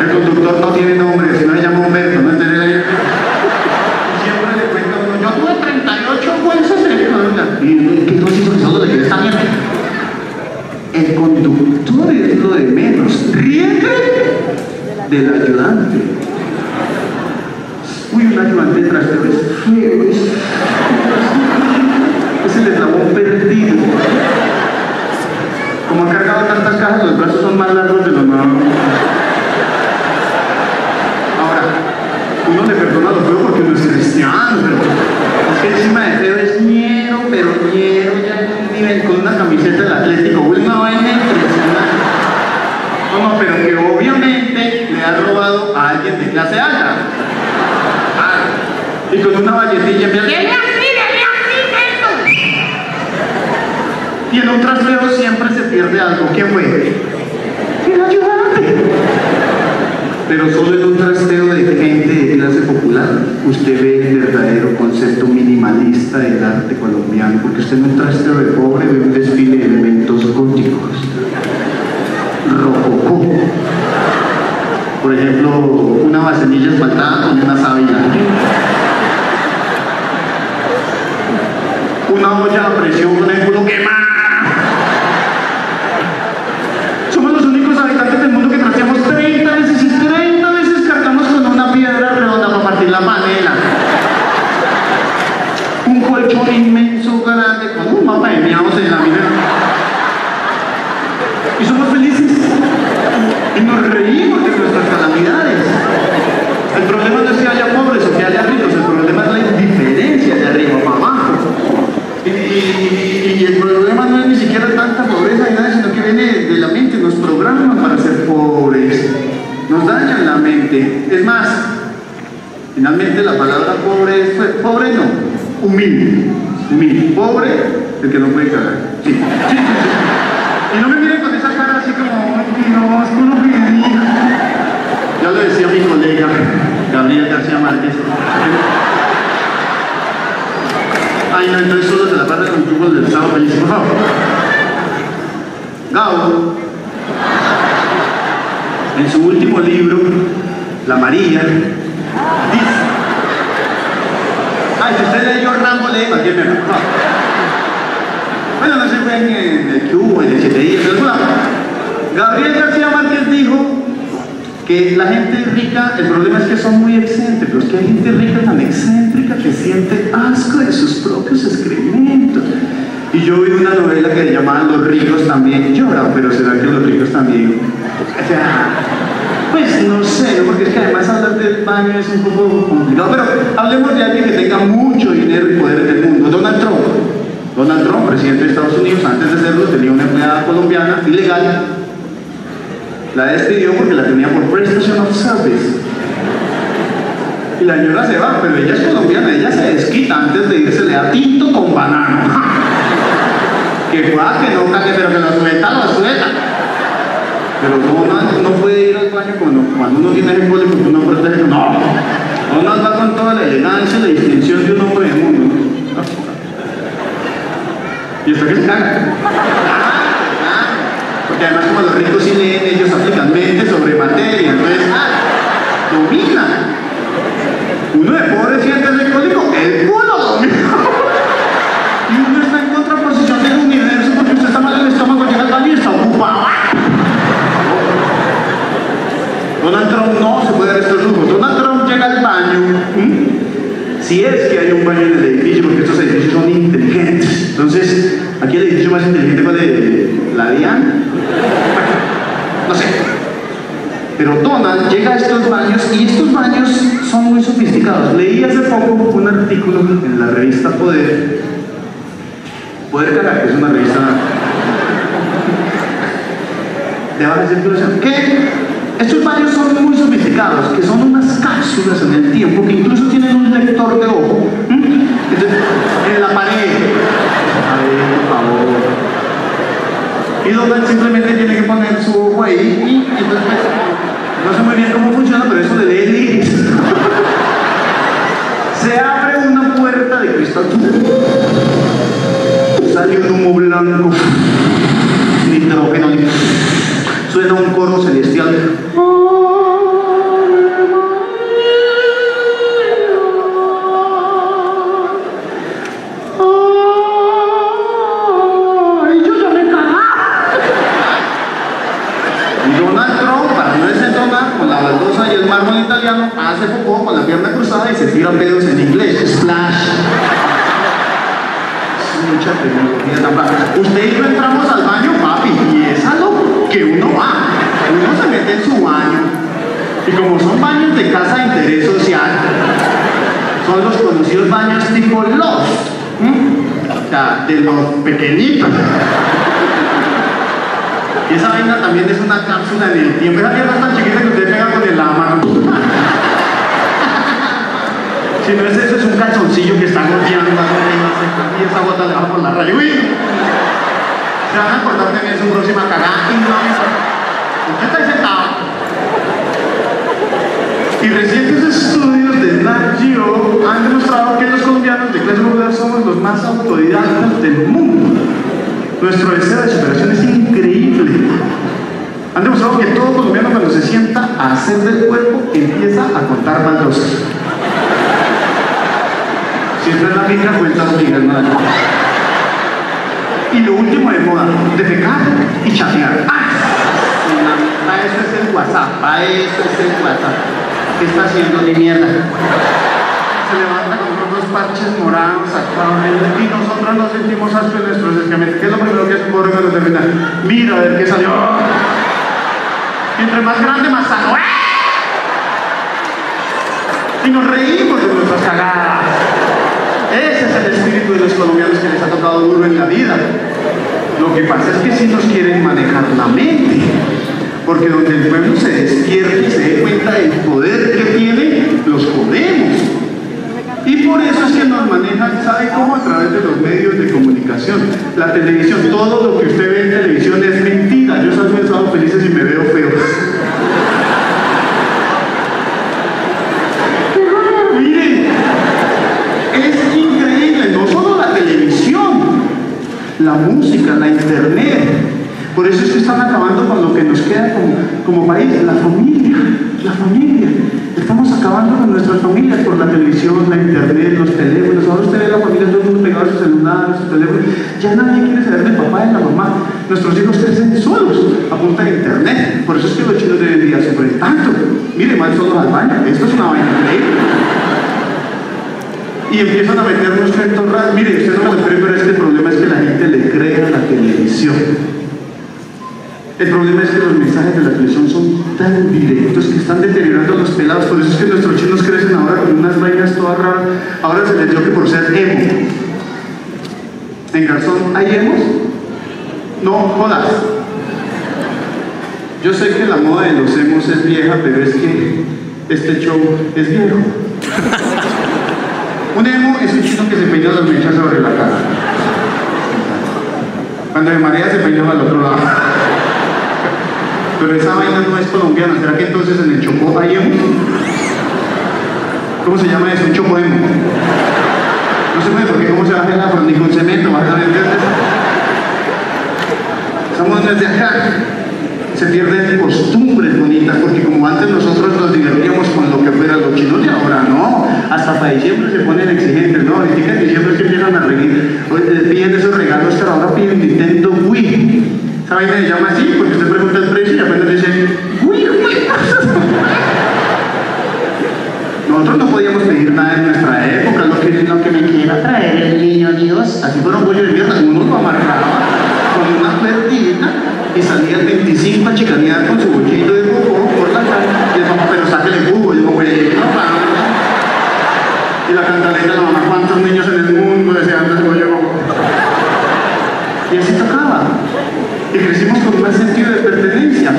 El conductor no tiene nombre, si no le llama Humberto, ¿no? Entonces, siempre le cuenta uno, yo tuve 38 jueces de... ¿Qué no hizo que solo le quede esta mierda? El conductor es lo de menos. Ríete del ayudante. Uy, un ayudante de trasteo es feo. [laughs] Es, el eslabón perdido. Como ha cargado tantas cajas, los brazos son más largos de los nuevos. Ahora, uno le perdona lo feo porque uno es cristiano, es que encima de feo es ñero, pero ñero ya con una camiseta del Atlético. No, no, pero que obviamente le ha robado a alguien de clase alta. Ah, y con una valletilla empieza, y en un trasteo siempre se pierde algo. ¿Quién fue? El ayudante. Pero solo en un trasteo de gente de clase popular usted ve el verdadero concepto minimalista del arte colombiano, porque usted en un trasteo de pobre ve un desfile de elementos góticos, Por ejemplo, una vasenilla esmaltada con una sábila. Una olla a presión el culo quemado. Somos los únicos habitantes del mundo que trasteamos 30 veces y 30 veces cargamos con una piedra redonda para partir la panela. Un colchón inmenso, grande, con un mapa de miados en la vida. Y somos felices. Y nos reímos de nuestras calamidades. El problema no es que haya pobres o que haya ricos, el problema es la indiferencia de arriba para abajo. Y, y el problema Finalmente la palabra pobre es, pobre no, humilde. Humilde. Pobre, el que no puede cagar. Sí, sí, sí. sí. Y no me miren con esa cara así como, ay, no, es uno que Ya lo decía mi colega Gabriel García Márquez. Ay, no, entonces solo se la pasa con tubos del Estado feliz, por favor. Gao, en su último libro, La María, dice. Ay, si usted leyó Rambo, lee cualquier mierda. Bueno, no se fue en el cubo, en el 7 días, pero bueno. Gabriel García Márquez dijo que la gente rica, el problema es que son muy excéntricos, que hay gente rica tan excéntrica que siente asco de sus propios excrementos. Y yo vi una novela que se llamaba Los ricos pero ¿será que los ricos también? O sea, pues no sé, porque es que además hablar del baño es un poco complicado, pero hablemos de alguien que tenga mucho dinero y poder en el mundo, Donald Trump. Donald Trump, presidente de Estados Unidos, antes de serlo tenía una empleada colombiana ilegal la despidió porque la tenía por prestation of service. Y la señora se va, pero ella es colombiana, ella se desquita antes de irse, le tinto con banano. [laughs] que pueda que no cague, pero que lo suelta, lo suelta. Pero no, no puede ir al baño cuando, cuando uno tiene el público, uno protege. No, uno va con toda la elegancia y la distinción de un hombre del mundo. Y que se caga. Porque además como los ricos sí leen, ellos aplican mente sobre materia, entonces ah, dominan. Uno de pobre siente ese código, el culo domina. y uno está en contraposición del universo porque usted está mal en el estómago, llega al baño y está ocupado. Donald Trump no se puede dar estos lujos. Donald Trump llega al baño. Si es que hay un baño en el edificio, porque estos edificios son inteligentes. Entonces, aquí el edificio más inteligente fue de la DIAN. No sé. Pero Donald llega a estos baños y estos baños son muy sofisticados. Leí hace poco un artículo en la revista Poder. Poder que es una revista de baja circulación. Que estos baños son muy sofisticados, que son unas cápsulas en el tiempo que incluso tienen un lector de ojo. Entonces, en la pared. A ver, por favor. Y Donald simplemente tiene que poner su ojo ahí y, entonces pues, no sé muy bien cómo funciona, pero eso le lee el iris. Se abre una puerta de cristal. Sale un humo blanco. Nitrógeno. Suena un coro celestial. Ay, yo ya me cagaba. Y Donald Trump, para no desentonar, con la baldosa y el mármol italiano, hace popó con la pierna cruzada y se tira pedos en inglés. Splash. Es mucha tecnología tan baja. Usted y yo entramos al baño, papi, y es que uno va. Uno se mete en su baño. Y como son baños de casa de interés social, son los conocidos baños tipo Lost. ¿m? O sea, de los pequeñitos. Y esa vaina también es una cápsula del tiempo. Esa mierda tan chiquita que usted pega con el mano. Si no es eso, es un calzoncillo que está goteando y esa gota le va por la raya. Se van a acordar de en su próxima cagada y no Usted está sentado. Y recientes estudios de Nat han demostrado que los colombianos de clase popular somos los más autodidactas del mundo. Nuestro deseo de superación es increíble. Han demostrado que todo colombiano cuando se sienta a hacer del cuerpo empieza a contar baldosas. Siempre la misma cuenta obliga, ¿no? Y lo último de moda, defecar y chatear. ¡Ah! Para eso es el WhatsApp, para eso es el WhatsApp. ¿Qué está haciendo ni mierda? Se levanta con unos dos parches morados acá y nosotros nos sentimos asco en nuestros excrementos. ¿Qué es lo primero que hace un de terminar? Mira a ver qué salió. Entre más grande, más sano. Y nos reímos de nuestras cagadas. Ese es el espíritu de los colombianos que les ha tocado duro en la vida. Lo que pasa es que sí nos quieren manejar la mente, porque donde el pueblo se despierte y se dé cuenta del poder que tiene, los podemos. Y por eso es que nos manejan, ¿sabe cómo? A través de los medios de comunicación. La televisión, todo lo que usted ve en televisión es mentira. Yo salgo estado felices y me veo feo. Están acabando con lo que nos queda como, como país, la familia, la familia. Estamos acabando con nuestras familias por la televisión, la internet, los teléfonos. Ahora usted ve la familia todo el mundo pegado a su celular, a su teléfono. Ya nadie quiere saber del papá de la mamá. Nuestros hijos crecen solos a punta de internet. Por eso es que los chinos de hoy en día sufren tanto. Mire, van solos al baño. Esto es una vaina y empiezan a meter unos efectos raros. Mire, usted no lo cree, pero este problema es que la gente le cree a la televisión. El problema es que los mensajes de la televisión son tan directos que están deteriorando los pelados. Por eso es que nuestros chinos crecen ahora con unas vainas todas raras. Ahora se les dio que por ser emo. En Garzón, ¿hay emos? No, jodas. Yo sé que la moda de los emos es vieja, pero es que este show es viejo. Un emo es un chino que se peina las mechas sobre la cara. Cuando de marea se peinaba al otro lado. Pero esa vaina no es colombiana. ¿Será que entonces en el Chocó hay emo? ¿Cómo se llama eso? Un Chocó emo. No se puede porque cómo se va a hacer la ni con cemento, va a salir Esa moda no es de acá se pierden costumbres bonitas, porque como antes nosotros nos divertíamos con lo que fuera los chinos de ahora, no, hasta para diciembre se ponen exigentes, ¿no? Ahorita en diciembre se empiezan a reír, piden esos regalos, pero ahora piden Nintendo Wii. ¿Esa vaina se llama así? Porque usted pregunta el precio y apenas dice Wii, Wii. Nosotros no podíamos pedir nada en nuestra época, lo que, lo que me quiera traer el niño Dios, así fueron pollo de mierda, uno lo amarraba con una perdita y salía el 25 a chicanear con su bollito de popó por la calle y mamá, pero sáquele jugo, y el mamá, y la cantaleta, la mamá, ¿cuántos niños en el mundo deseando ese bollo de popó? Y así tocaba. Y crecimos con un sentido de pertenencia.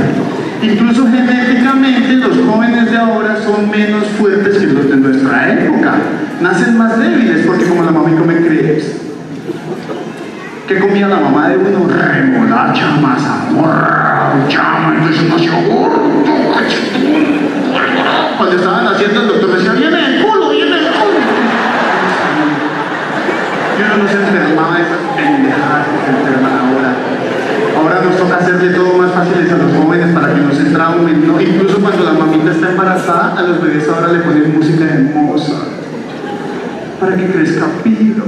Incluso genéticamente los jóvenes de ahora son menos fuertes que los de nuestra época. Nacen más débiles porque como la mamá come crees. ¿Qué comía la mamá de uno? Remolacha, mazamorra, chama, entonces nació gordo, Cuando estaban haciendo el doctor decía, viene el culo, viene el culo. Y uno no se enfermaba de esas pendejadas que se enferman ahora. Ahora nos toca hacerle todo más fáciles a los jóvenes para que no se traumen, ¿no? Incluso cuando la mamita está embarazada, a los bebés ahora le ponen música hermosa para que crezca pido.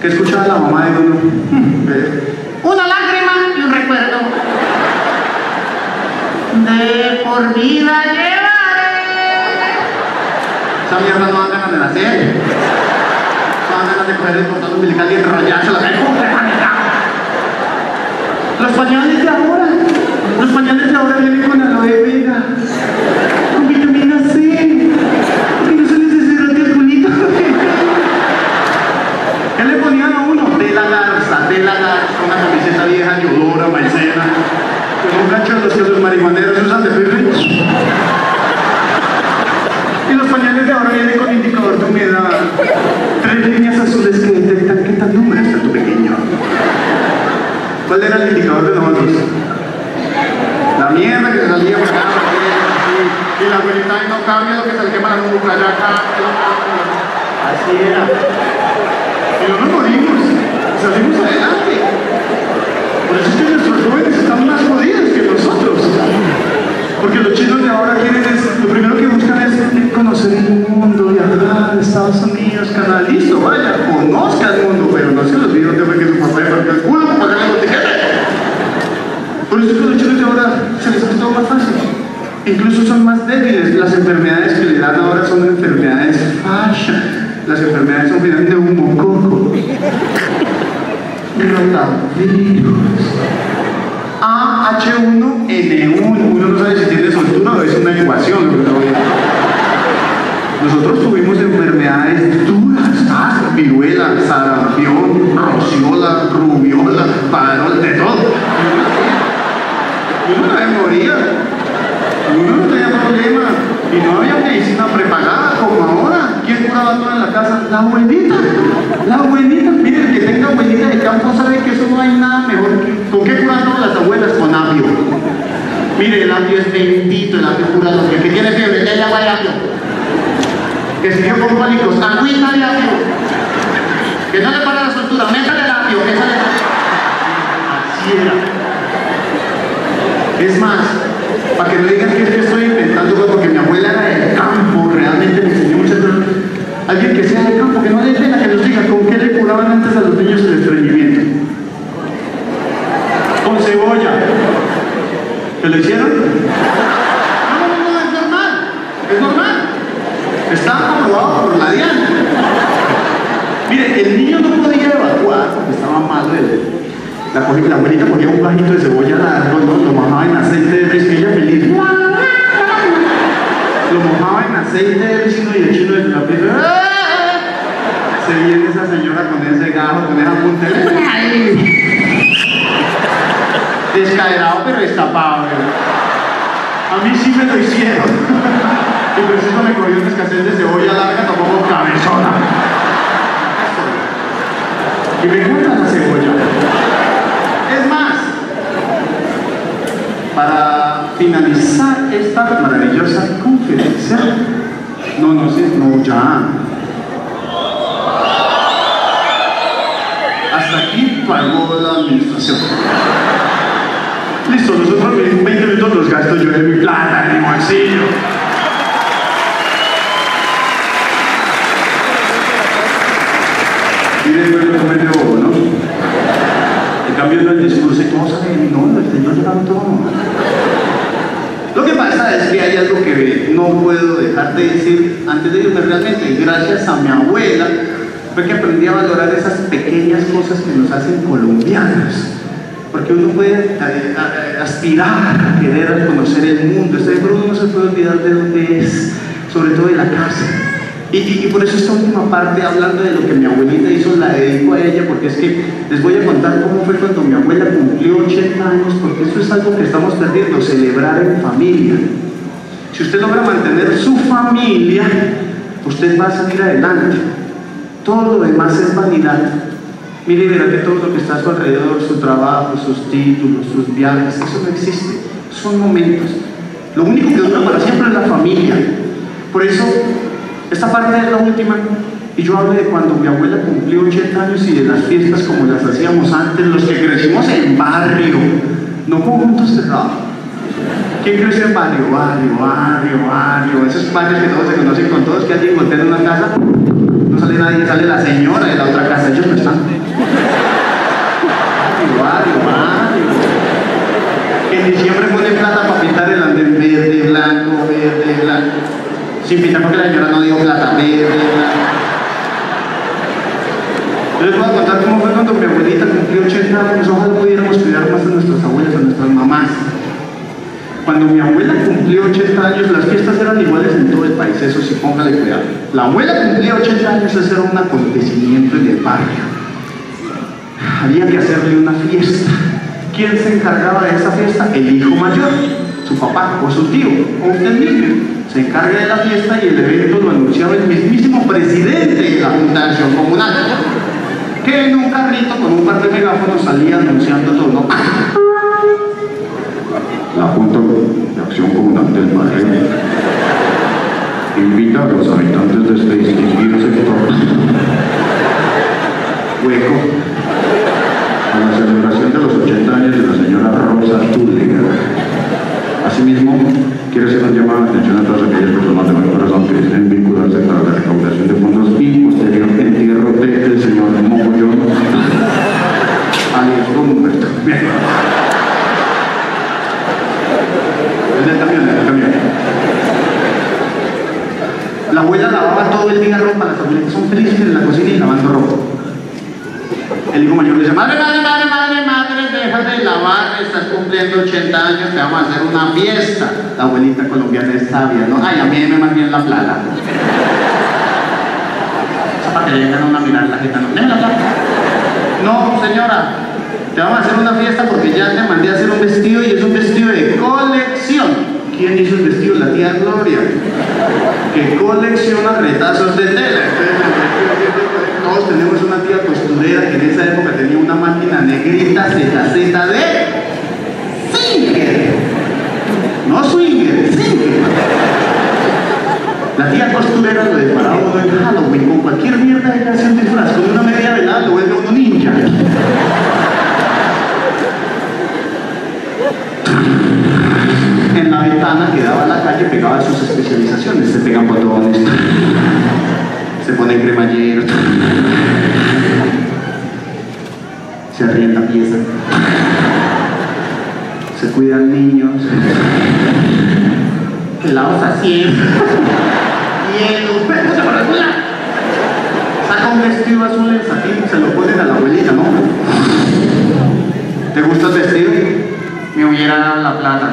¿Qué escuchaba la mamá de uno? [laughs] Una lágrima y un recuerdo. De por vida llevaré. Esa mierda no dan ganas de nacer. No dan ganas de coger el cordón umbilical y enrollarse la Los pañales de ahora. Los pañales de ahora vienen con aloe vera. Con vitamina C. Que no se les deshidrate el culito. ¿Qué le ponían a uno? De la garza, de la garza, una camiseta vieja, yodora, maicena, con un gancho de los que los marihuaneros usan de firme. Y los pañales de ahora vienen con indicador de humedad. Tres líneas azules que detectan qué tan húmedo está tu pequeño. ¿Cuál era el indicador de nosotros? La mierda que se salía por acá, y la abuelita ahí no cambia lo que se le quema la nuca, ya acá. Así era. Y no nos morimos, salimos adelante. Por eso es que nuestros jóvenes están más jodidos que nosotros. Porque los chinos de ahora quieren es, lo primero que buscan es conocer el mundo, viajar a Estados Unidos, Canadá, listo, vaya, conozca el mundo, pero no se los olvide de que su papá le partió el culo para pagarle los tiquetes. Por eso es que los chinos de ahora se les hace todo fácil. Incluso son más débiles. Las enfermedades que le dan ahora son enfermedades fashion. Las enfermedades son de humococo. Rotavirus. AH1N1. Uno no sabe si tiene soltura o es una ecuación. Nosotros tuvimos enfermedades duras, ah, viruela, sarampión, rociola, rubiola, parol, de todo. Y uno no moría. Uno no tenía problema. Y no había medicina prepagada como ahora. ¿Quién curaba todo en la casa? La abuelita. La abuelita. Mire, el que tenga abuelita de campo sabe que eso no hay nada mejor. ¿Con qué curan todas las abuelas? Con apio. Mire, el apio es bendito, el apio cura los que, tiene fiebre, dale agua de apio. Que se con cólicos, agüita de apio. Que no le para la soltura, métale el apio, que sale. Así era. Es más, para que no digan que es que estoy inventando cosas, porque mi abuela era del campo, realmente me enseñó muchas cosas. Alguien que sea del campo, que no le pena que nos diga con qué le curaban antes a los niños el estreñimiento. Con cebolla. ¿Que lo hicieron? No, no, no, es normal. Es normal. Está comprobado por la DIAN. Mire, el niño no podía evacuar porque estaba malo de la, cogí- la abuelita ponía un bajito de cebolla largo, ¿no? lo mojaba en aceite de ella feliz. Lo mojaba en aceite de vecino y el chino de la piel. Se viene esa señora con ese gajo, con esa punta. [laughs] Descaerado pero destapado. ¿verdad? A mí sí me lo hicieron. [laughs] Y preciso me cogió una escasez de cebolla larga, tomó cabezona. Y me encanta la cebolla. Es más, para finalizar esta maravillosa conferencia, no, no sé, no, ya. Hasta aquí pagó la administración. Listo, los otros 20 minutos los gasto yo de mi plata, de mi bolsillo. Después yo tomé de bobo, ¿no? En cambio, el discurso todo sale, no, el Señor. Lo pasa es que hay algo que no puedo dejar de decir antes de irme realmente. Gracias a mi abuela fue que aprendí a valorar esas pequeñas cosas que nos hacen colombianos. Porque uno puede eh, aspirar a querer conocer el mundo, este, uno no se puede olvidar de dónde es, sobre todo de la casa. Y, por eso esta última parte, hablando de lo que mi abuelita hizo, la dedico a ella, porque es que les voy a contar cómo fue cuando mi abuela cumplió 80 años, porque esto es algo que estamos perdiendo, celebrar en familia. Si usted logra mantener su familia, usted va a salir adelante. Todo lo demás es vanidad. Mire, verá que todo lo que está a su alrededor, su trabajo, sus títulos, sus viajes, eso no existe. Son momentos. Lo único que dura para siempre es la familia. Por eso, esta parte es la última. Y yo hablo de cuando mi abuela cumplió 80 años y de las fiestas como las hacíamos antes, los que crecimos en barrio, no conjuntos cerrados. ¿Quién creció en barrio? Barrio, barrio, barrio. Esos barrios que todos se conocen con todos, que alguien voltea en una casa, no sale nadie, sale la señora de la otra casa, ellos no están. Barrio, barrio, barrio. Que en diciembre pone plata para pintar el andén verde, blanco, verde, blanco. Pintar porque la señora no dio plata, verde. Yo les voy a contar cómo fue cuando mi abuelita cumplió 80 años. Ojalá pudiéramos cuidar más a nuestras abuelas, a nuestras mamás. Cuando mi abuela cumplió 80 años, las fiestas eran iguales en todo el país, eso sí, póngale cuidado. La abuela cumplía 80 años, ese era un acontecimiento en el barrio. Había que hacerle una fiesta. ¿Quién se encargaba de esa fiesta? El hijo mayor, su papá o su tío, o usted mismo. Se encarga de la fiesta y el evento lo anunciaba el mismísimo presidente de la Junta de Acción Comunal, que en un carrito con un par de megáfonos salía anunciando todo. La Junta de Acción Comunal del Barrio invita a los habitantes de este distinguido sector hueco a la celebración de los 80 años de la señora Rosa Túlega. Asimismo, quiero hacer un llamado de atención a todas aquellas personas de buen corazón que deseen vincularse para la recaudación de fondos y posterior entierro del señor Mogollón alias Humberto. Bien. Es del camión, es del camión. La abuela lavaba todo el día ropa, las abuelitas son felices en la cocina y lavando ropa. El hijo mayor le dice, madre, madre, madre, madre, madre, deja de lavar, estás cumpliendo 80 años, te vamos a hacer una fiesta. La abuelita colombiana es sabia, ¿no? Ay, a mí me más bien la plata. Para que le vengan a una mirar la jeta, no, la plata. No, señora, te vamos a hacer una fiesta porque ya te mandé a hacer un vestido y es un vestido de colección. ¿Quién hizo el vestido? La tía Gloria, que colecciona retazos de tela. Todos tenemos una tía costurera que en esa época tenía una máquina negrita ZZ de Singer. No Swinger, Singer. La tía costurera lo disparaba uno en Halloween con cualquier mierda de canción de disfraz, con una media velada lo vuelve uno ninja. En la ventana que daba a la calle pegaba sus especializaciones, se pegan botones, [laughs] se ponen cremallero, [laughs] se arrienda pieza, [laughs] se cuidan niños, Helados así. hielo, pero se regula. Saca un vestido azul en satín y se lo ponen a la abuelita, ¿no? ¿Te gusta el vestido? Me hubiera dado la plata.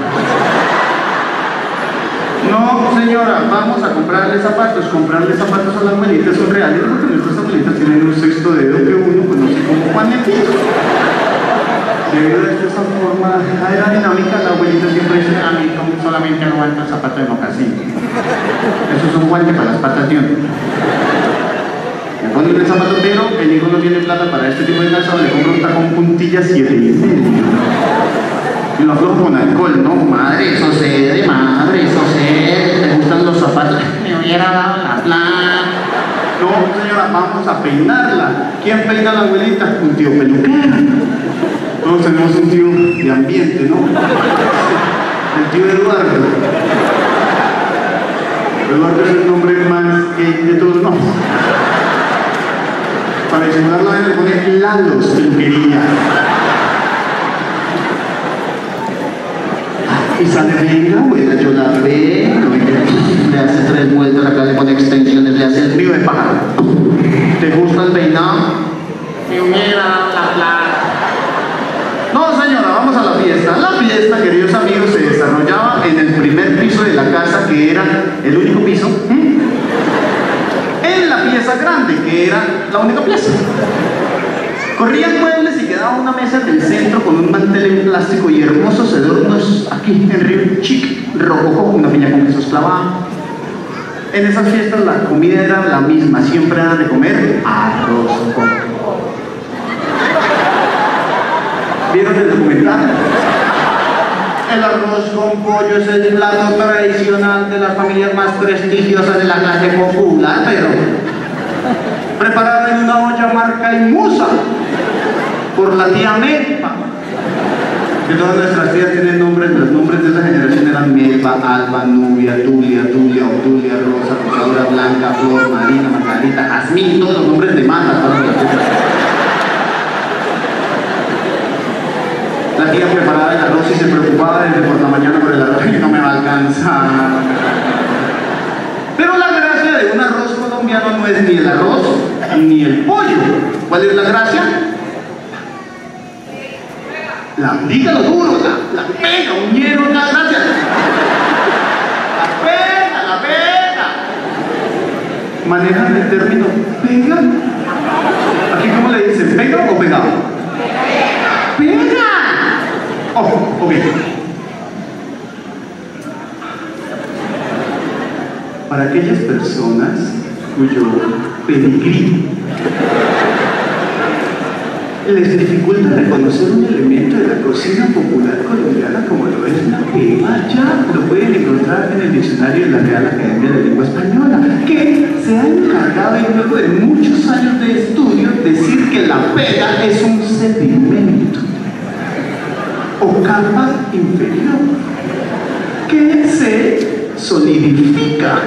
No, señora, vamos a comprarle zapatos. Comprarle zapatos a la abuelita son reales porque nuestras abuelitas tienen un sexto dedo que uno conoce como panetito. Debido a esta forma aerodinámica, la abuelita siempre dice, A mí solamente aguanto el zapato de mocasín. eso es un guante para las patas de uno. Le ponen el zapato pero el hijo no tiene plata para este tipo de calzado, le compra un tacón puntilla 7 y medio. Y lo aflojo con alcohol, no, madre, eso cede, madre, eso cede, te gustan los zapatos. Me hubiera dado la plata. No, señora, vamos a peinarla. ¿Quién peina a la abuelita? Un tío peluquero. Todos tenemos un tío de ambiente, ¿no? El tío Eduardo. Eduardo es el nombre más gay de todos, ¿no? Para disimular la vaina le pone Lalos peluquería. Sale bien la abuela, yo la y le hace tres vueltas acá, le pone extensiones, le hace el río de pájaro. ¿Te gusta el peinado? Me hubiera la plata. No, señora, vamos a la fiesta. La fiesta, queridos amigos, se desarrollaba en el primer piso de la casa, que era el único piso. ¿m? En la pieza grande, que era la única pieza. Corrían muebles y quedaba una mesa en el centro con un mantel en plástico y hermosos adornos aquí en Río Chic, rococó, una piña con quesos clavada. En esas fiestas la comida era la misma, siempre era de comer arroz con ¿Vieron el documental? El arroz con pollo es el plato tradicional de las familias más prestigiosas de la clase popular, pero preparado en una olla marca Imusa por la tía Melba. Que todas nuestras tías tienen nombres, los nombres de esa generación eran Melba, Alba, Nubia, Tulia, Tulia, Obdulia, Rosa, Rosadora, Blanca, Flor, Marina, Margarita, Jazmín, todos los nombres de mata, todas las. La tía preparaba el arroz y se preocupaba desde por la mañana por el arroz y [laughs] no me va a alcanzar. Pero la gracia de un arroz colombiano no es ni el arroz ni el pollo. ¿Cuál es la gracia? La, dígalo duro, la, la pega, uñero, la gracia. La pega, la pega. Manejan el término pega. Aquí, ¿cómo le dicen? ¿Pega o pegado? ¡Pega! Oh, ok. Para aquellas personas cuyo pedigrí les dificulta reconocer un elemento de la cocina popular colombiana como lo es la pega, ya lo pueden encontrar en el diccionario de la Real Academia de Lengua Española, que se ha encargado y luego de muchos años de estudio decir que la pega es un sedimento o capa inferior que se solidifica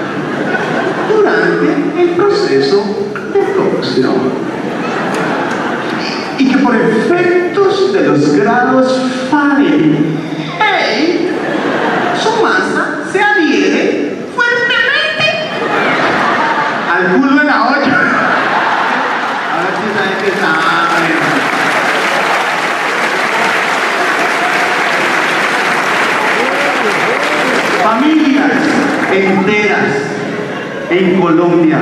durante el proceso de cocción efectos de los grados Fahrenheit su masa se adhiere fuertemente al culo de la olla. A ver si saben que saben. Familias enteras en Colombia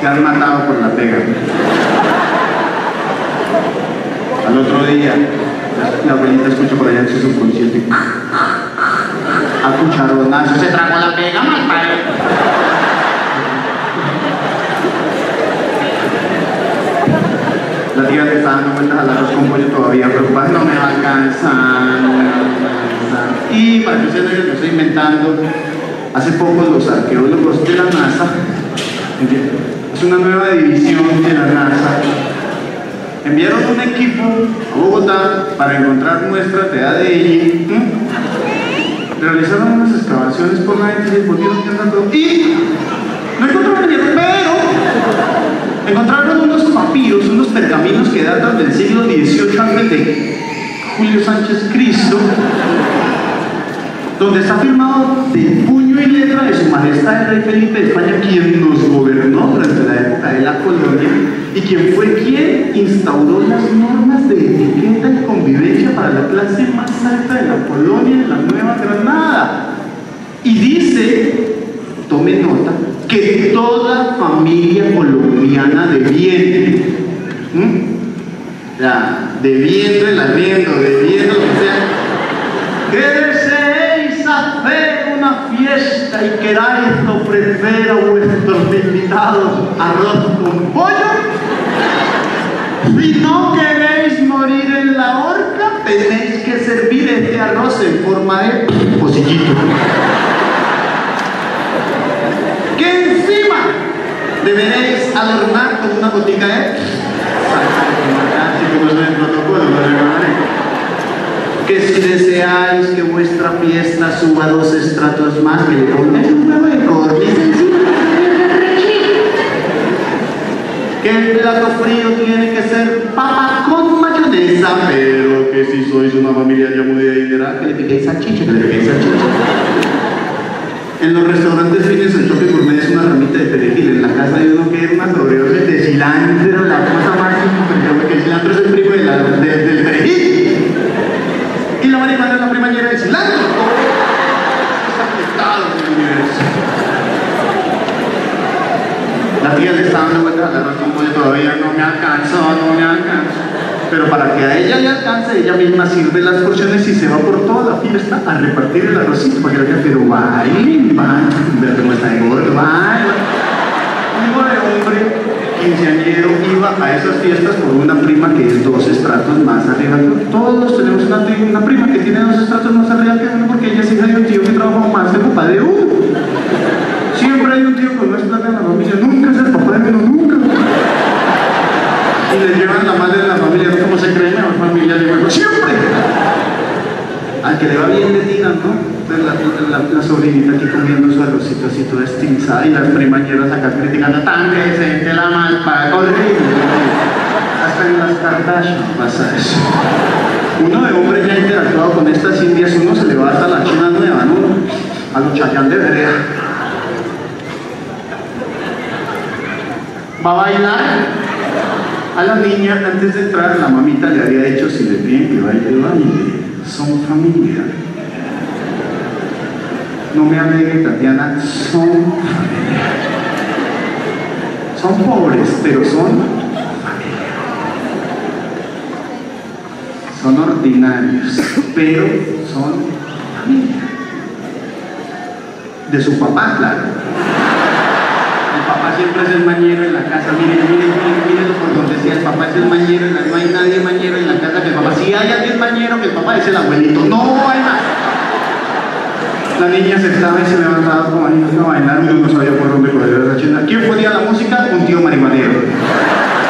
se han matado por la pega. Al otro día, la, la abuelita escucha por allá en su subconsciente. a cucharonazo. Se tragó la pega mal padre. La tía le está dando vueltas al arroz con pollo todavía preocupada. No me va a alcanzar, no me va a alcanzar. Y para que ustedes vean que estoy inventando, hace poco los arqueólogos de la NASA, es una nueva división de la NASA, enviaron un equipo a Bogotá para encontrar muestras de ADN. Realizaron unas excavaciones por la gente y. Y no encontraron nada, pero encontraron unos papiros, unos pergaminos que datan del siglo XVIII antes de Julio Sánchez Cristo, donde está firmado de y letra de su majestad el rey Felipe de España, quien nos gobernó durante la época de la colonia y quien fue quien instauró las normas de etiqueta y convivencia para la clase más alta de la colonia de la Nueva Granada. Y dice, tome nota, que toda familia colombiana debiende, ¿m? ya, debiendo el arriendo, debiendo lo que sea, una fiesta y queráis ofrecer a vuestros invitados arroz con pollo, si no queréis morir en la horca, tenéis que servir este arroz en forma de pocillito. Que encima deberéis adornar con una botica de salsa de tomate, así como es en el protocolo, no recordaré que si deseáis que vuestra fiesta suba dos estratos más, le ponéis un codorniz encima. [laughs] Que el plato frío tiene que ser papa con mayonesa, pero que si sois una familia ya muy adinerada, que le piquéis salchicha, que le piquéis salchicha. [laughs] En los restaurantes fines el choque gourmet es una ramita de perejil. En la casa hay uno que es más sobredosis de cilantro, la cosa más importante, porque el cilantro es el primo de la- de- del perejil. Y la marihuana es la primañera del cilantro. Está conectado en el universo. La tía le está dando vueltas al arroz con pollo, todavía no me alcanzó, no me alcanzó. Pero para que a ella le alcance, ella misma sirve las porciones y se va por toda la fiesta a repartir el arrocito para que ella, pero baile, baile, vea cómo está de gordo, baile. Hijo de hombre, quinceañero, iba a esas fiestas por una prima que es dos estratos más arriba. Todos tenemos una, prima que tiene dos estratos más arriba que uno porque ella es hija de un tío que trabaja más de papá de uno. Siempre hay un tío con más plata en la familia, nunca es el papá de uno, nunca. Y le llevan la madre de la familia, ¿no? como se cree mejor familia, le digo, siempre. Al que le va bien le tiran, ¿no? La, la, sobrinita aquí comiendo su arrocito así toda estilizada y las primañeras acá criticando tan decente la malpaga, horrible. Hasta en las Kardashian pasa eso. Uno de hombre ya ha interactuado con estas indias, uno se le va hasta la china nueva, ¿no? A los chayán de vereda. Va a bailar. A la niña, antes de entrar, la mamita le había dicho si le piden que baile, baile. Son familia. No me alegue, Tatiana, son familia. Son pobres, pero son familia. Son ordinarios, pero son familia. De su papá, claro. Siempre es el mañero en la casa. Miren, miren, miren, miren por donde decía el papá es el mañero, en la- no hay nadie mañero en la casa que el papá. Si hay alguien mañero, que el papá es el abuelito. No hay más. La niña se estaba y se levantaba como ahí a bailar, uno no sabía por dónde coger esa chenda. ¿Quién ponía la música? Un tío marihuanero.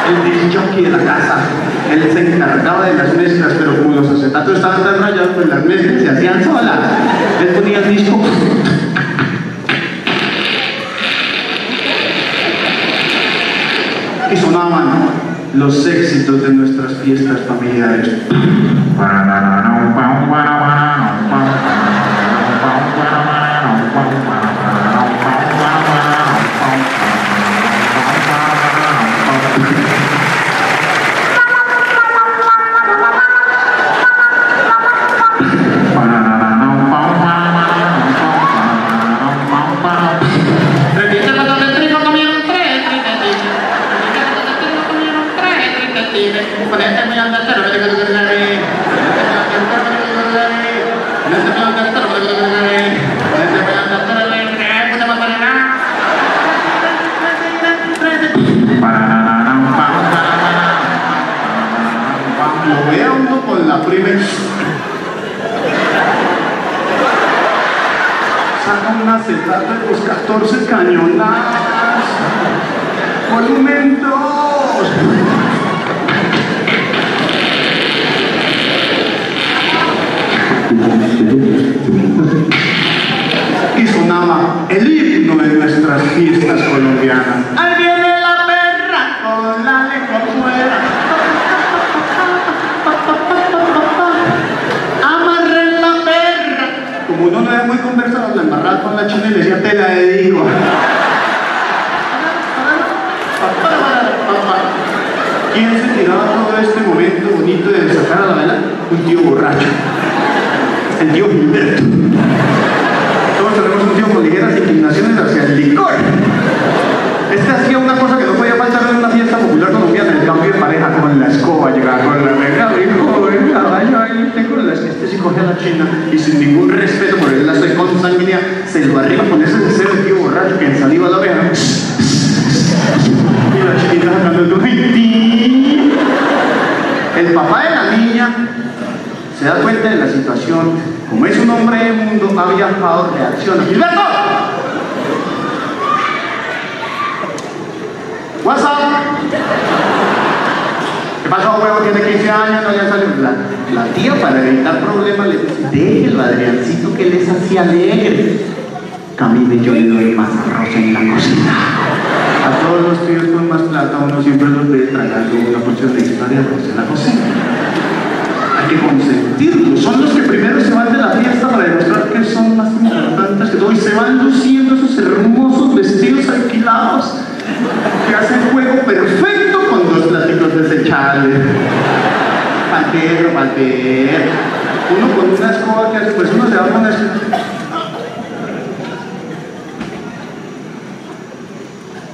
El jockey de la casa. Él se encargaba de las mezclas, pero como los acetatos estaban tan rayados, pues las mezclas se hacían solas. Él ponía el disco y sonaban los éxitos de nuestras fiestas familiares. Lo la. Saca una setata de los 14 cañonadas. Volumen. perros la cocina. Hay que consentirlos. Son los que primero se van de la fiesta para demostrar que son más importantes que todo. Y se van luciendo esos hermosos vestidos alquilados que hacen juego perfecto con dos plásticos desechables. Pantero, pantero. Uno con una escoba que hace, pues uno se va con una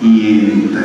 y entra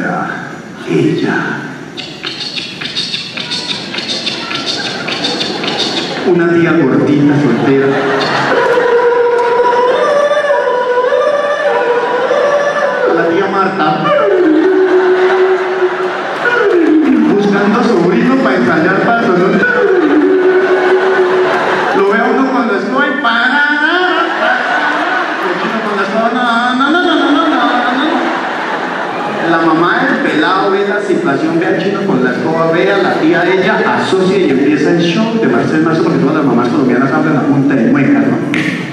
ella asocia y empieza el show de Marcel Marzo porque todas las mamás colombianas hablan a punta de muecas, ¿no?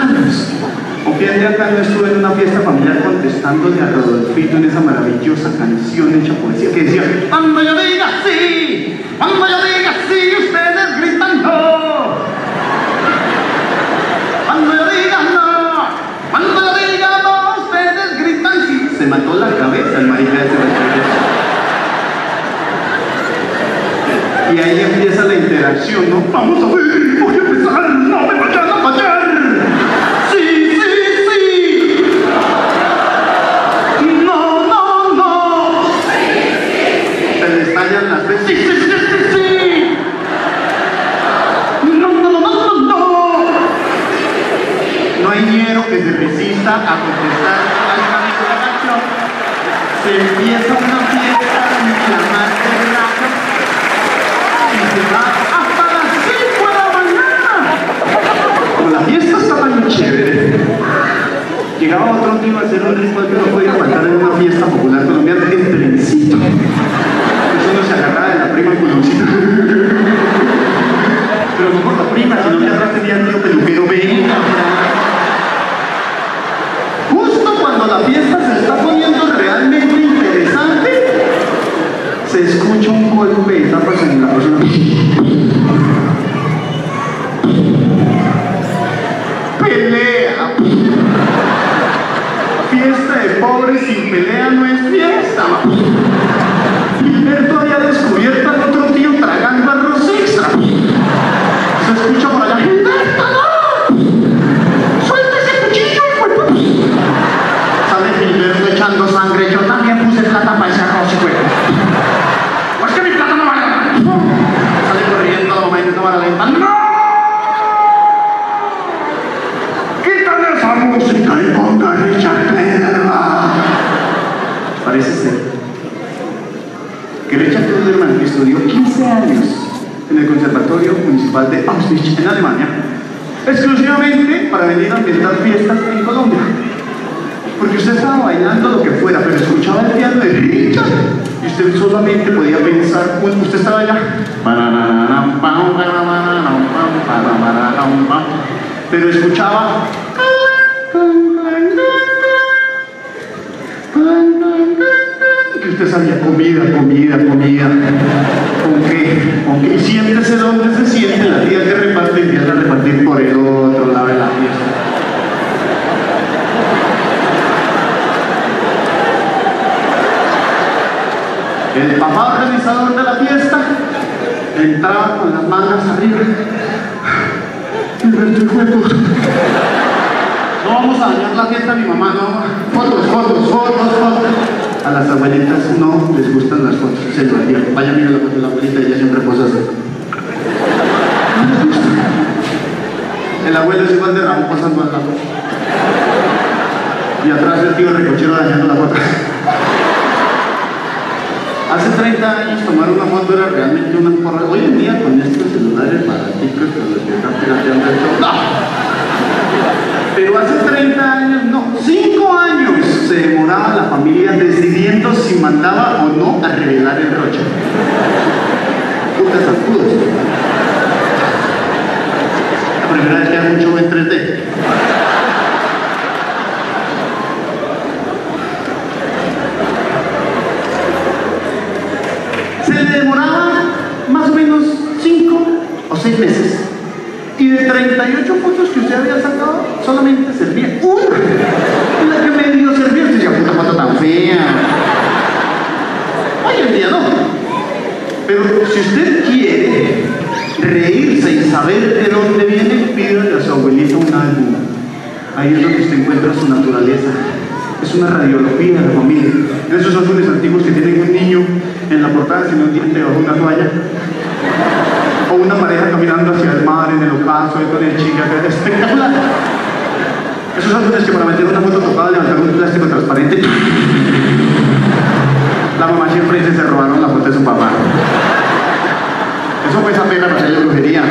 Hispanos. ¿O acá no estuvo en una fiesta familiar contestándole a Rodolfito en esa maravillosa canción hecha poesía que decía Cuando yo diga sí, cuando yo diga sí, ustedes gritan no. Cuando yo diga no, cuando yo diga no, ustedes gritan sí. Se mató la cabeza el marica de ese. Y ahí empieza la interacción, ¿no? Vamos a ver, voy a empezar, a contestar al cambio de la canción. Se empieza una fiesta de la y se va hasta las 5 de la mañana. Como la fiesta está tan chévere, llegaba otro tío a hacer un ritual que no podía faltar en una fiesta popular colombiana, el trencito. Eso no se agarraba de la prima culoncita. Pero no por la prima, sino que atrás tenía el tío peluquero venga. Cuando la fiesta se está poniendo realmente interesante, se escucha un golpe de la persona. Pelea. Fiesta de pobres sin pelea no es fiesta. Gilberto había descubierto al en el Conservatorio Municipal de Auschwitz, en Alemania, exclusivamente para venir a ambientar fiestas en Colombia. Porque usted estaba bailando lo que fuera, pero escuchaba el piano de Richard y usted solamente podía pensar, bueno, usted estaba allá, pero escuchaba. Que usted sabía comida, comida, comida, siéntese donde se siente, la tía que reparte empieza a repartir por el otro lado de la fiesta. El papá organizador de la fiesta entraba con las manos arriba. De. No vamos a dañar la fiesta a mi mamá, no. Fotos, fotos, fotos, fotos. A las abuelitas no les gustan las fotos. Se. Vaya, mira la foto de la abuelita, ella siempre posa así. El abuelo es igual de Ramón pasando al lado. Y atrás el tío recochero dañando la foto. Hace 30 años tomar una foto era realmente una porra. Hoy en día con estos celulares baraticos con los que están pirateando esto, ¡no! Pero hace 30 años, no, 5 años se demoraba la familia decidiendo si mandaba o no a revelar el roche. Putas zancudos. La primera vez que hago un show en 3D. Se le demoraba más o menos 5 o 6 meses. Y de 38 fotos que usted había sacado, solamente servía una. La que medio servía, usted decía, puta foto tan fea. Hoy en día no. Pero si usted quiere reírse y saber de dónde viene, pídale a su abuelita un álbum. Ahí es donde usted encuentra su naturaleza. Es una radiología de la familia. En esos álbumes antiguos que tienen un niño en la portada sin un diente bajo una toalla. O una pareja caminando hacia el mar en el ocaso y con el chica, espectacular. [laughs] Esos álbumes que para meter una foto tocaba levantar un plástico transparente. La mamá siempre dice se robaron la foto de su papá. Eso fue esa pena para ella brujería.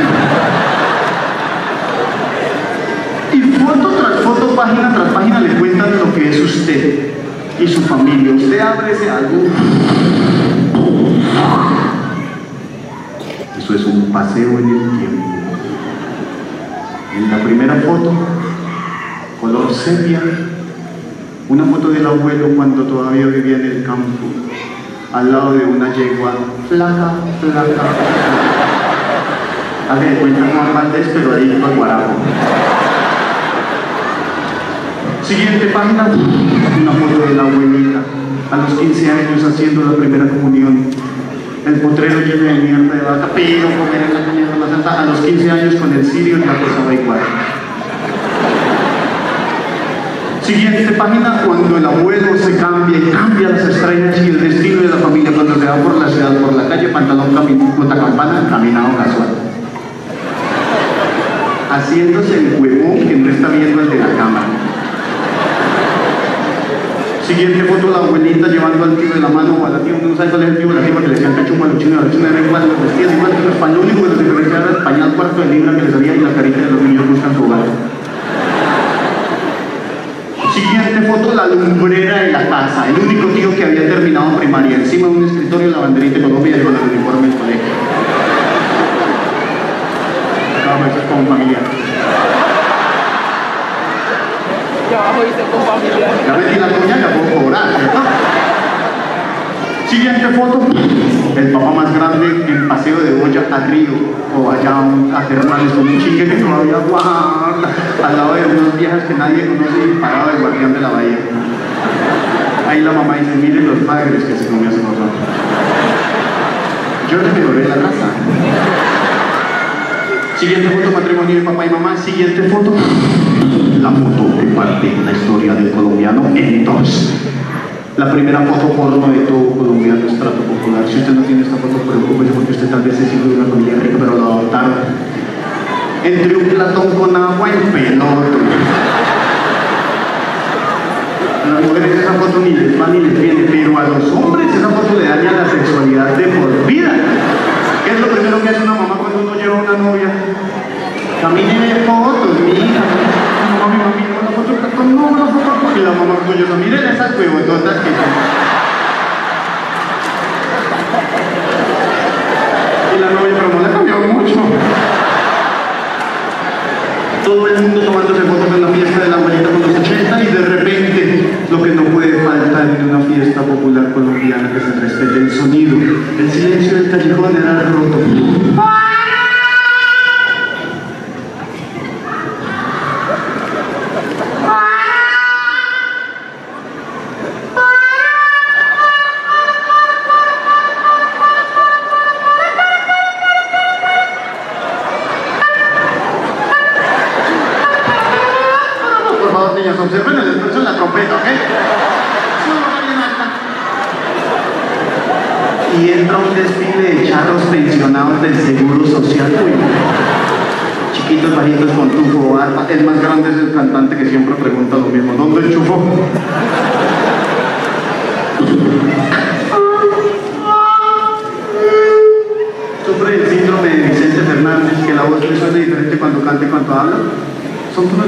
foto tras foto, página tras página le cuentan lo que es usted y su familia. Usted abre ese álbum. Es un paseo en el tiempo. En la primera foto, color sepia, una foto del abuelo cuando todavía vivía en el campo, al lado de una yegua flaca, flaca. Haga de cuenta Juan Valdés, pero ahí con guarapo. Siguiente página, una foto de la abuelita, a los 15 años haciendo la primera comunión. El potrero lleno de mierda de vaca, pero comer de la santa, a los 15 años con el sirio y la cosa va igual. Siguiente página, cuando el abuelo se cambia cambia las estrellas y el destino de la familia cuando se va por la ciudad, por la calle, pantalón, camino, campana, caminado casual. Haciéndose el huevón que no está viendo el de la cámara. Siguiente foto, la abuelita llevando al tío de la mano o a la tía, no sabe cuál es el tío de la tía porque le decían a los chinos, los chinos eran igual, los vestían igual, los español, lo único que los diferenciaba era el pañal cuarto de libra que les salía y la carita de los niños buscan su hogar. Siguiente foto, la lumbrera de la casa, el único tío que había terminado primaria, encima de un escritorio, la banderita de Colombia y con el uniforme del colegio. De ser como familia. Y abajo dice con familia. Ya metí la coña, ya puedo cobrar, ¿cierto? Siguiente foto, el papá más grande en paseo de olla a Río, o allá a Termales con un chique que todavía guarda, al lado de unas viejas que nadie conoce y parado el guardián de la bahía. Ahí la mamá dice, miren los padres que se comió nosotros. Yo les mejoré la raza. Siguiente foto, matrimonio de papá y mamá. Siguiente foto, la foto que parte la historia del colombiano en dos. La primera foto porno de todo colombiano estrato popular. Si usted no tiene esta foto, preocúpese porque usted tal vez es hijo de una familia rica, pero lo adoptaron. Entre un platón con agua en peloto. A las mujeres esa foto ni les va ni les viene, pero a los hombres esa foto le daña la sexualidad de por vida. ¿Qué es lo primero que hace una mamá cuando uno lleva una novia? Camine de fotos, mija. Mami, mami, una foto, no, una foto. Y la mamá orgullosa, miren esas huevototas que son. Y la novia, pero no cambiado mucho. Todo el mundo tomándose fotos en la fiesta de la abuelita con los 80 y de repente lo que no puede faltar en una fiesta popular colombiana que se respete el sonido. El silencio del callejón era roto.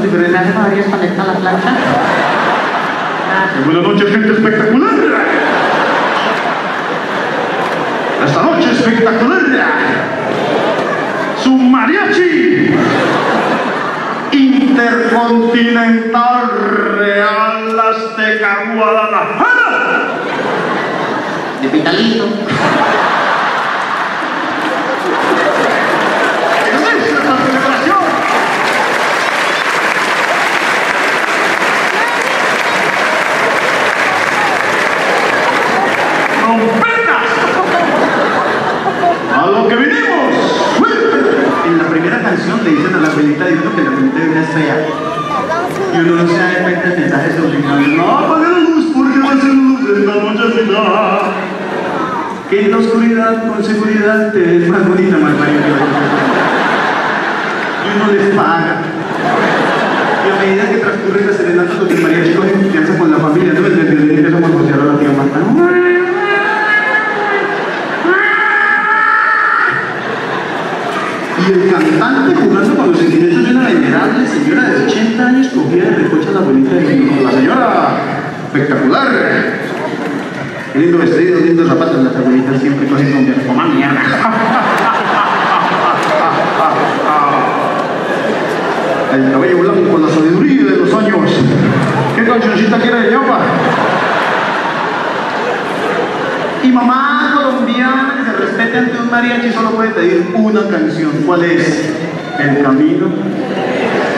Son tonos diferentes. ¿Hace varias paletas a la plancha? Buenas noches, gente espectacular. Esta noche espectacular. Su mariachi intercontinental Real Azteca Guadalajara. De pitalito. En esta celebración. ¡Trompetas! ¡A lo que vinimos! En la primera canción le dicen a la abuelita de uno que la abuelita de una es fea. Y uno no se da cuenta del mensaje subliminal. No apague la luz porque va a ser luz esta noche será. Que en la oscuridad con seguridad te ves más bonita, más. Y uno les paga. Y a medida que transcurre la serenata con el mariachi coge confianza con la familia, ¿no? El violín empieza a morbosear a la tía Marta. El con señora de 80 años es la abuelita de mi la señora. Espectacular. Lindo vestido, lindos zapatos. Las abuelitas siempre cogen con mi toma mierda. El cabello blanco, la sabiduría de los años. ¿Qué cancioncita quiere de ñopa? Y mamá colombiana que se respete ante un mariachi solo puede pedir una canción. ¿Cuál es? El camino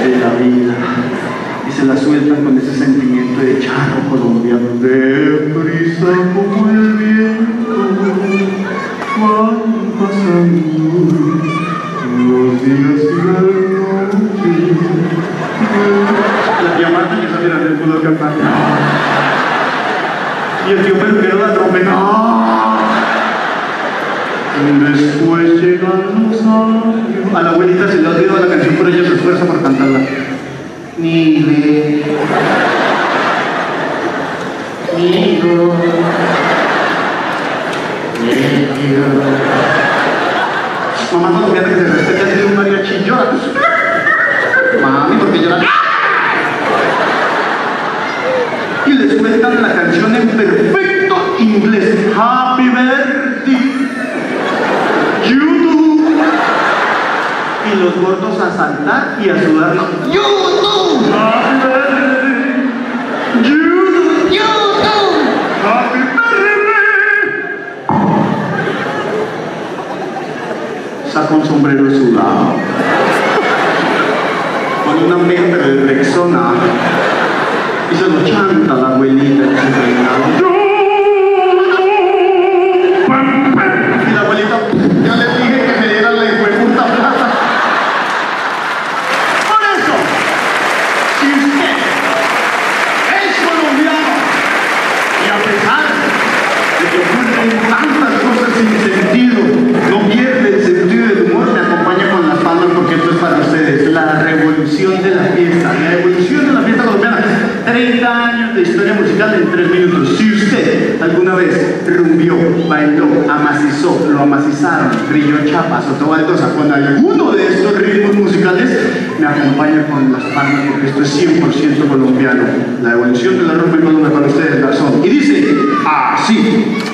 de la vida. Y se la sueltan con ese sentimiento de charro colombiano. De prisa como el viento, van pasando los días y las noches. La llamada que saliera del pudo cantar. Y el tío peluquero la trompeta. Después llegan los años. A la abuelita se le ha por cantarla. Mire. Miro. Mamá colombiana que se respeta tiene un mariachi llora. Mami, porque llora. Y les cuentan la canción en perfecto inglés. Y los gordos a saltar y a sudar. YouTube. YouTube. YouTube. Saca un sombrero sudado. Con una mente de Rexona. Y se lo chanta la abuelita minutos. Si usted alguna vez rumbió, bailó, amacizó, lo amacizaron, brilló chapas o baldosa con alguno de estos ritmos musicales, me acompaña con las palmas porque esto es 100% colombiano. La evolución de la rumba en Colombia para ustedes, Garzón. Y dice así.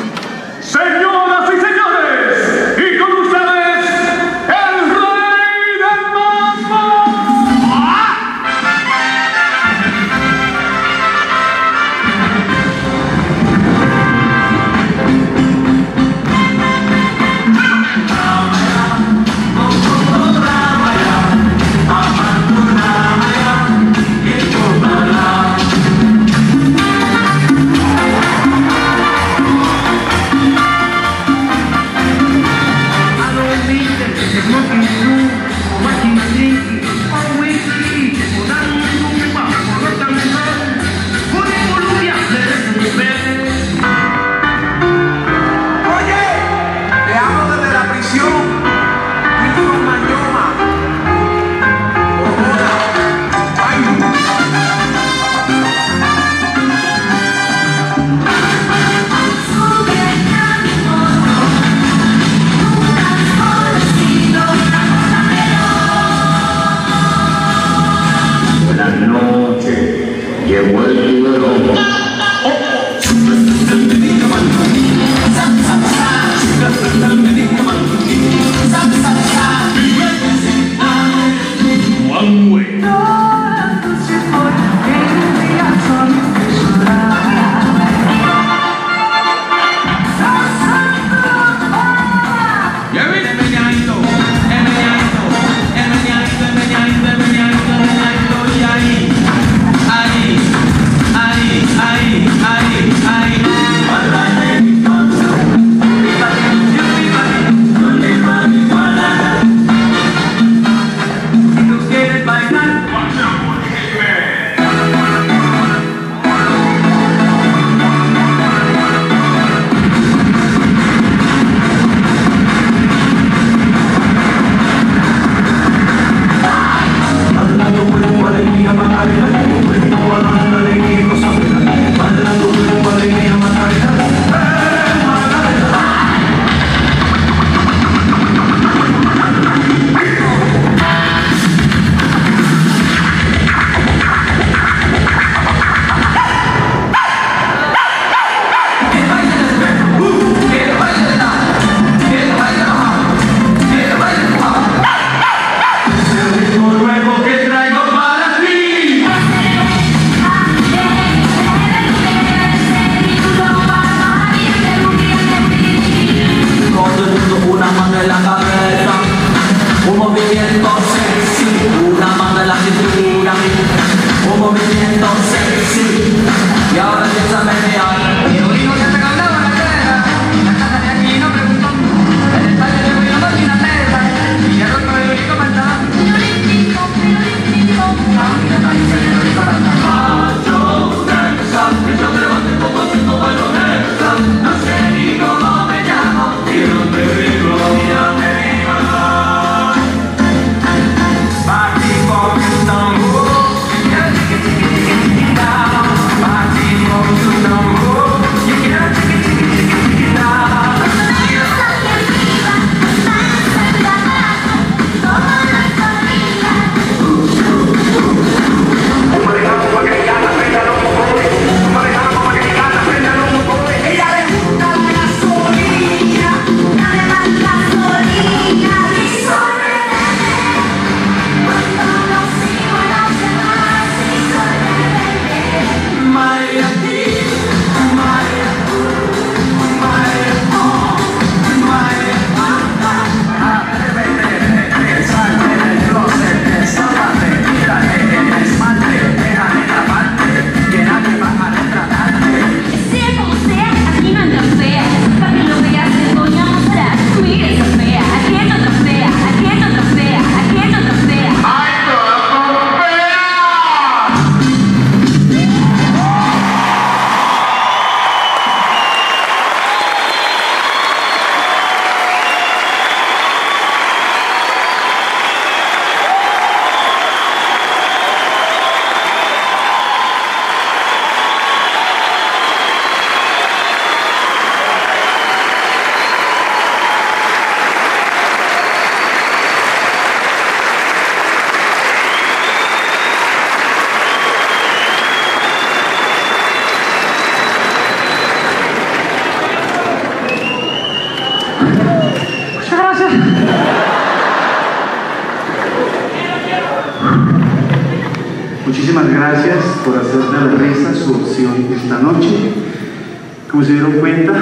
Como se dieron cuenta,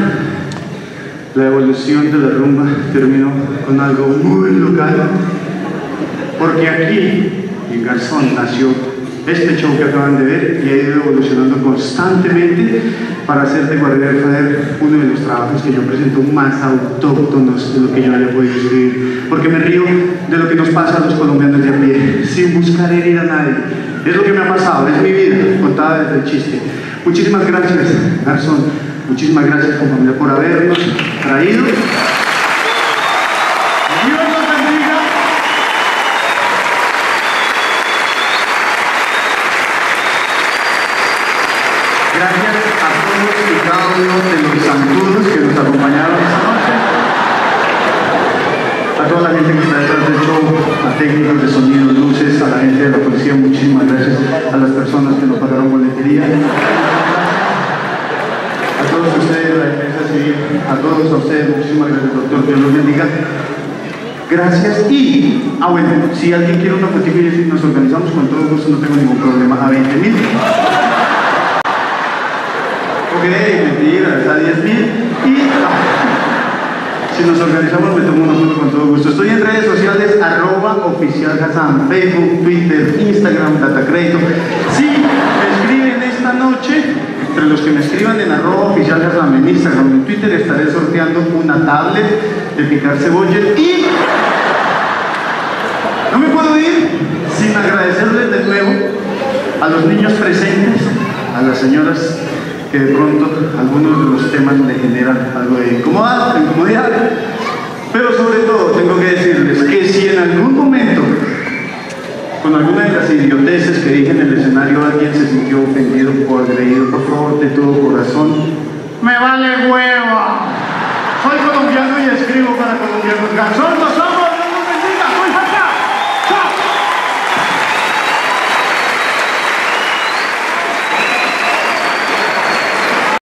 la evolución de la rumba terminó con algo muy local, porque aquí en Garzón nació este show que acaban de ver y ha ido evolucionando constantemente para hacer de Guardián Fader uno de los trabajos que yo presento más autóctonos de lo que yo haya podido escribir, porque me río de lo que nos pasa a los colombianos de a pie, sin buscar herir a nadie. Es lo que me ha pasado, es mi vida, contada desde el chiste. Muchísimas gracias, Garzón. Muchísimas gracias, compañía, por habernos traído. Dios los bendiga. Gracias a todos y cada uno de los santudos que nos acompañaron esta noche. A toda la gente que está detrás del show, a técnicos de sonido, luces, a la gente de la policía, muchísimas gracias. A las personas que nos pagaron boletería. A todos ustedes, la defensa civil, a todos a ustedes, muchísimas gracias, doctor. Dios los bendiga. Gracias. Y, ah, bueno, si alguien quiere una fotico y nos organizamos con todo gusto, no tengo ningún problema. A 20 mil. Ok, mentira, a 10 mil. Y ah, si nos organizamos, me tomo una foto con todo gusto. Estoy en redes sociales, arroba oficial Hassan, Facebook, Twitter, Instagram, Data Crédito. Esta entre los que me escriban en arroba oficial en Instagram, en Twitter, estaré sorteando una tablet de picar cebolla y no me puedo ir sin agradecerles de nuevo a los niños presentes, a las señoras que de pronto algunos de los temas le generan algo de incomodidad, incomodidad. Pero sobre todo tengo que decirles que si en algún momento con alguna de las idioteces que dije en el escenario alguien se sintió ofendido o agredido, por favor, de todo corazón, me vale hueva. Soy colombiano y escribo para colombianos. Garzón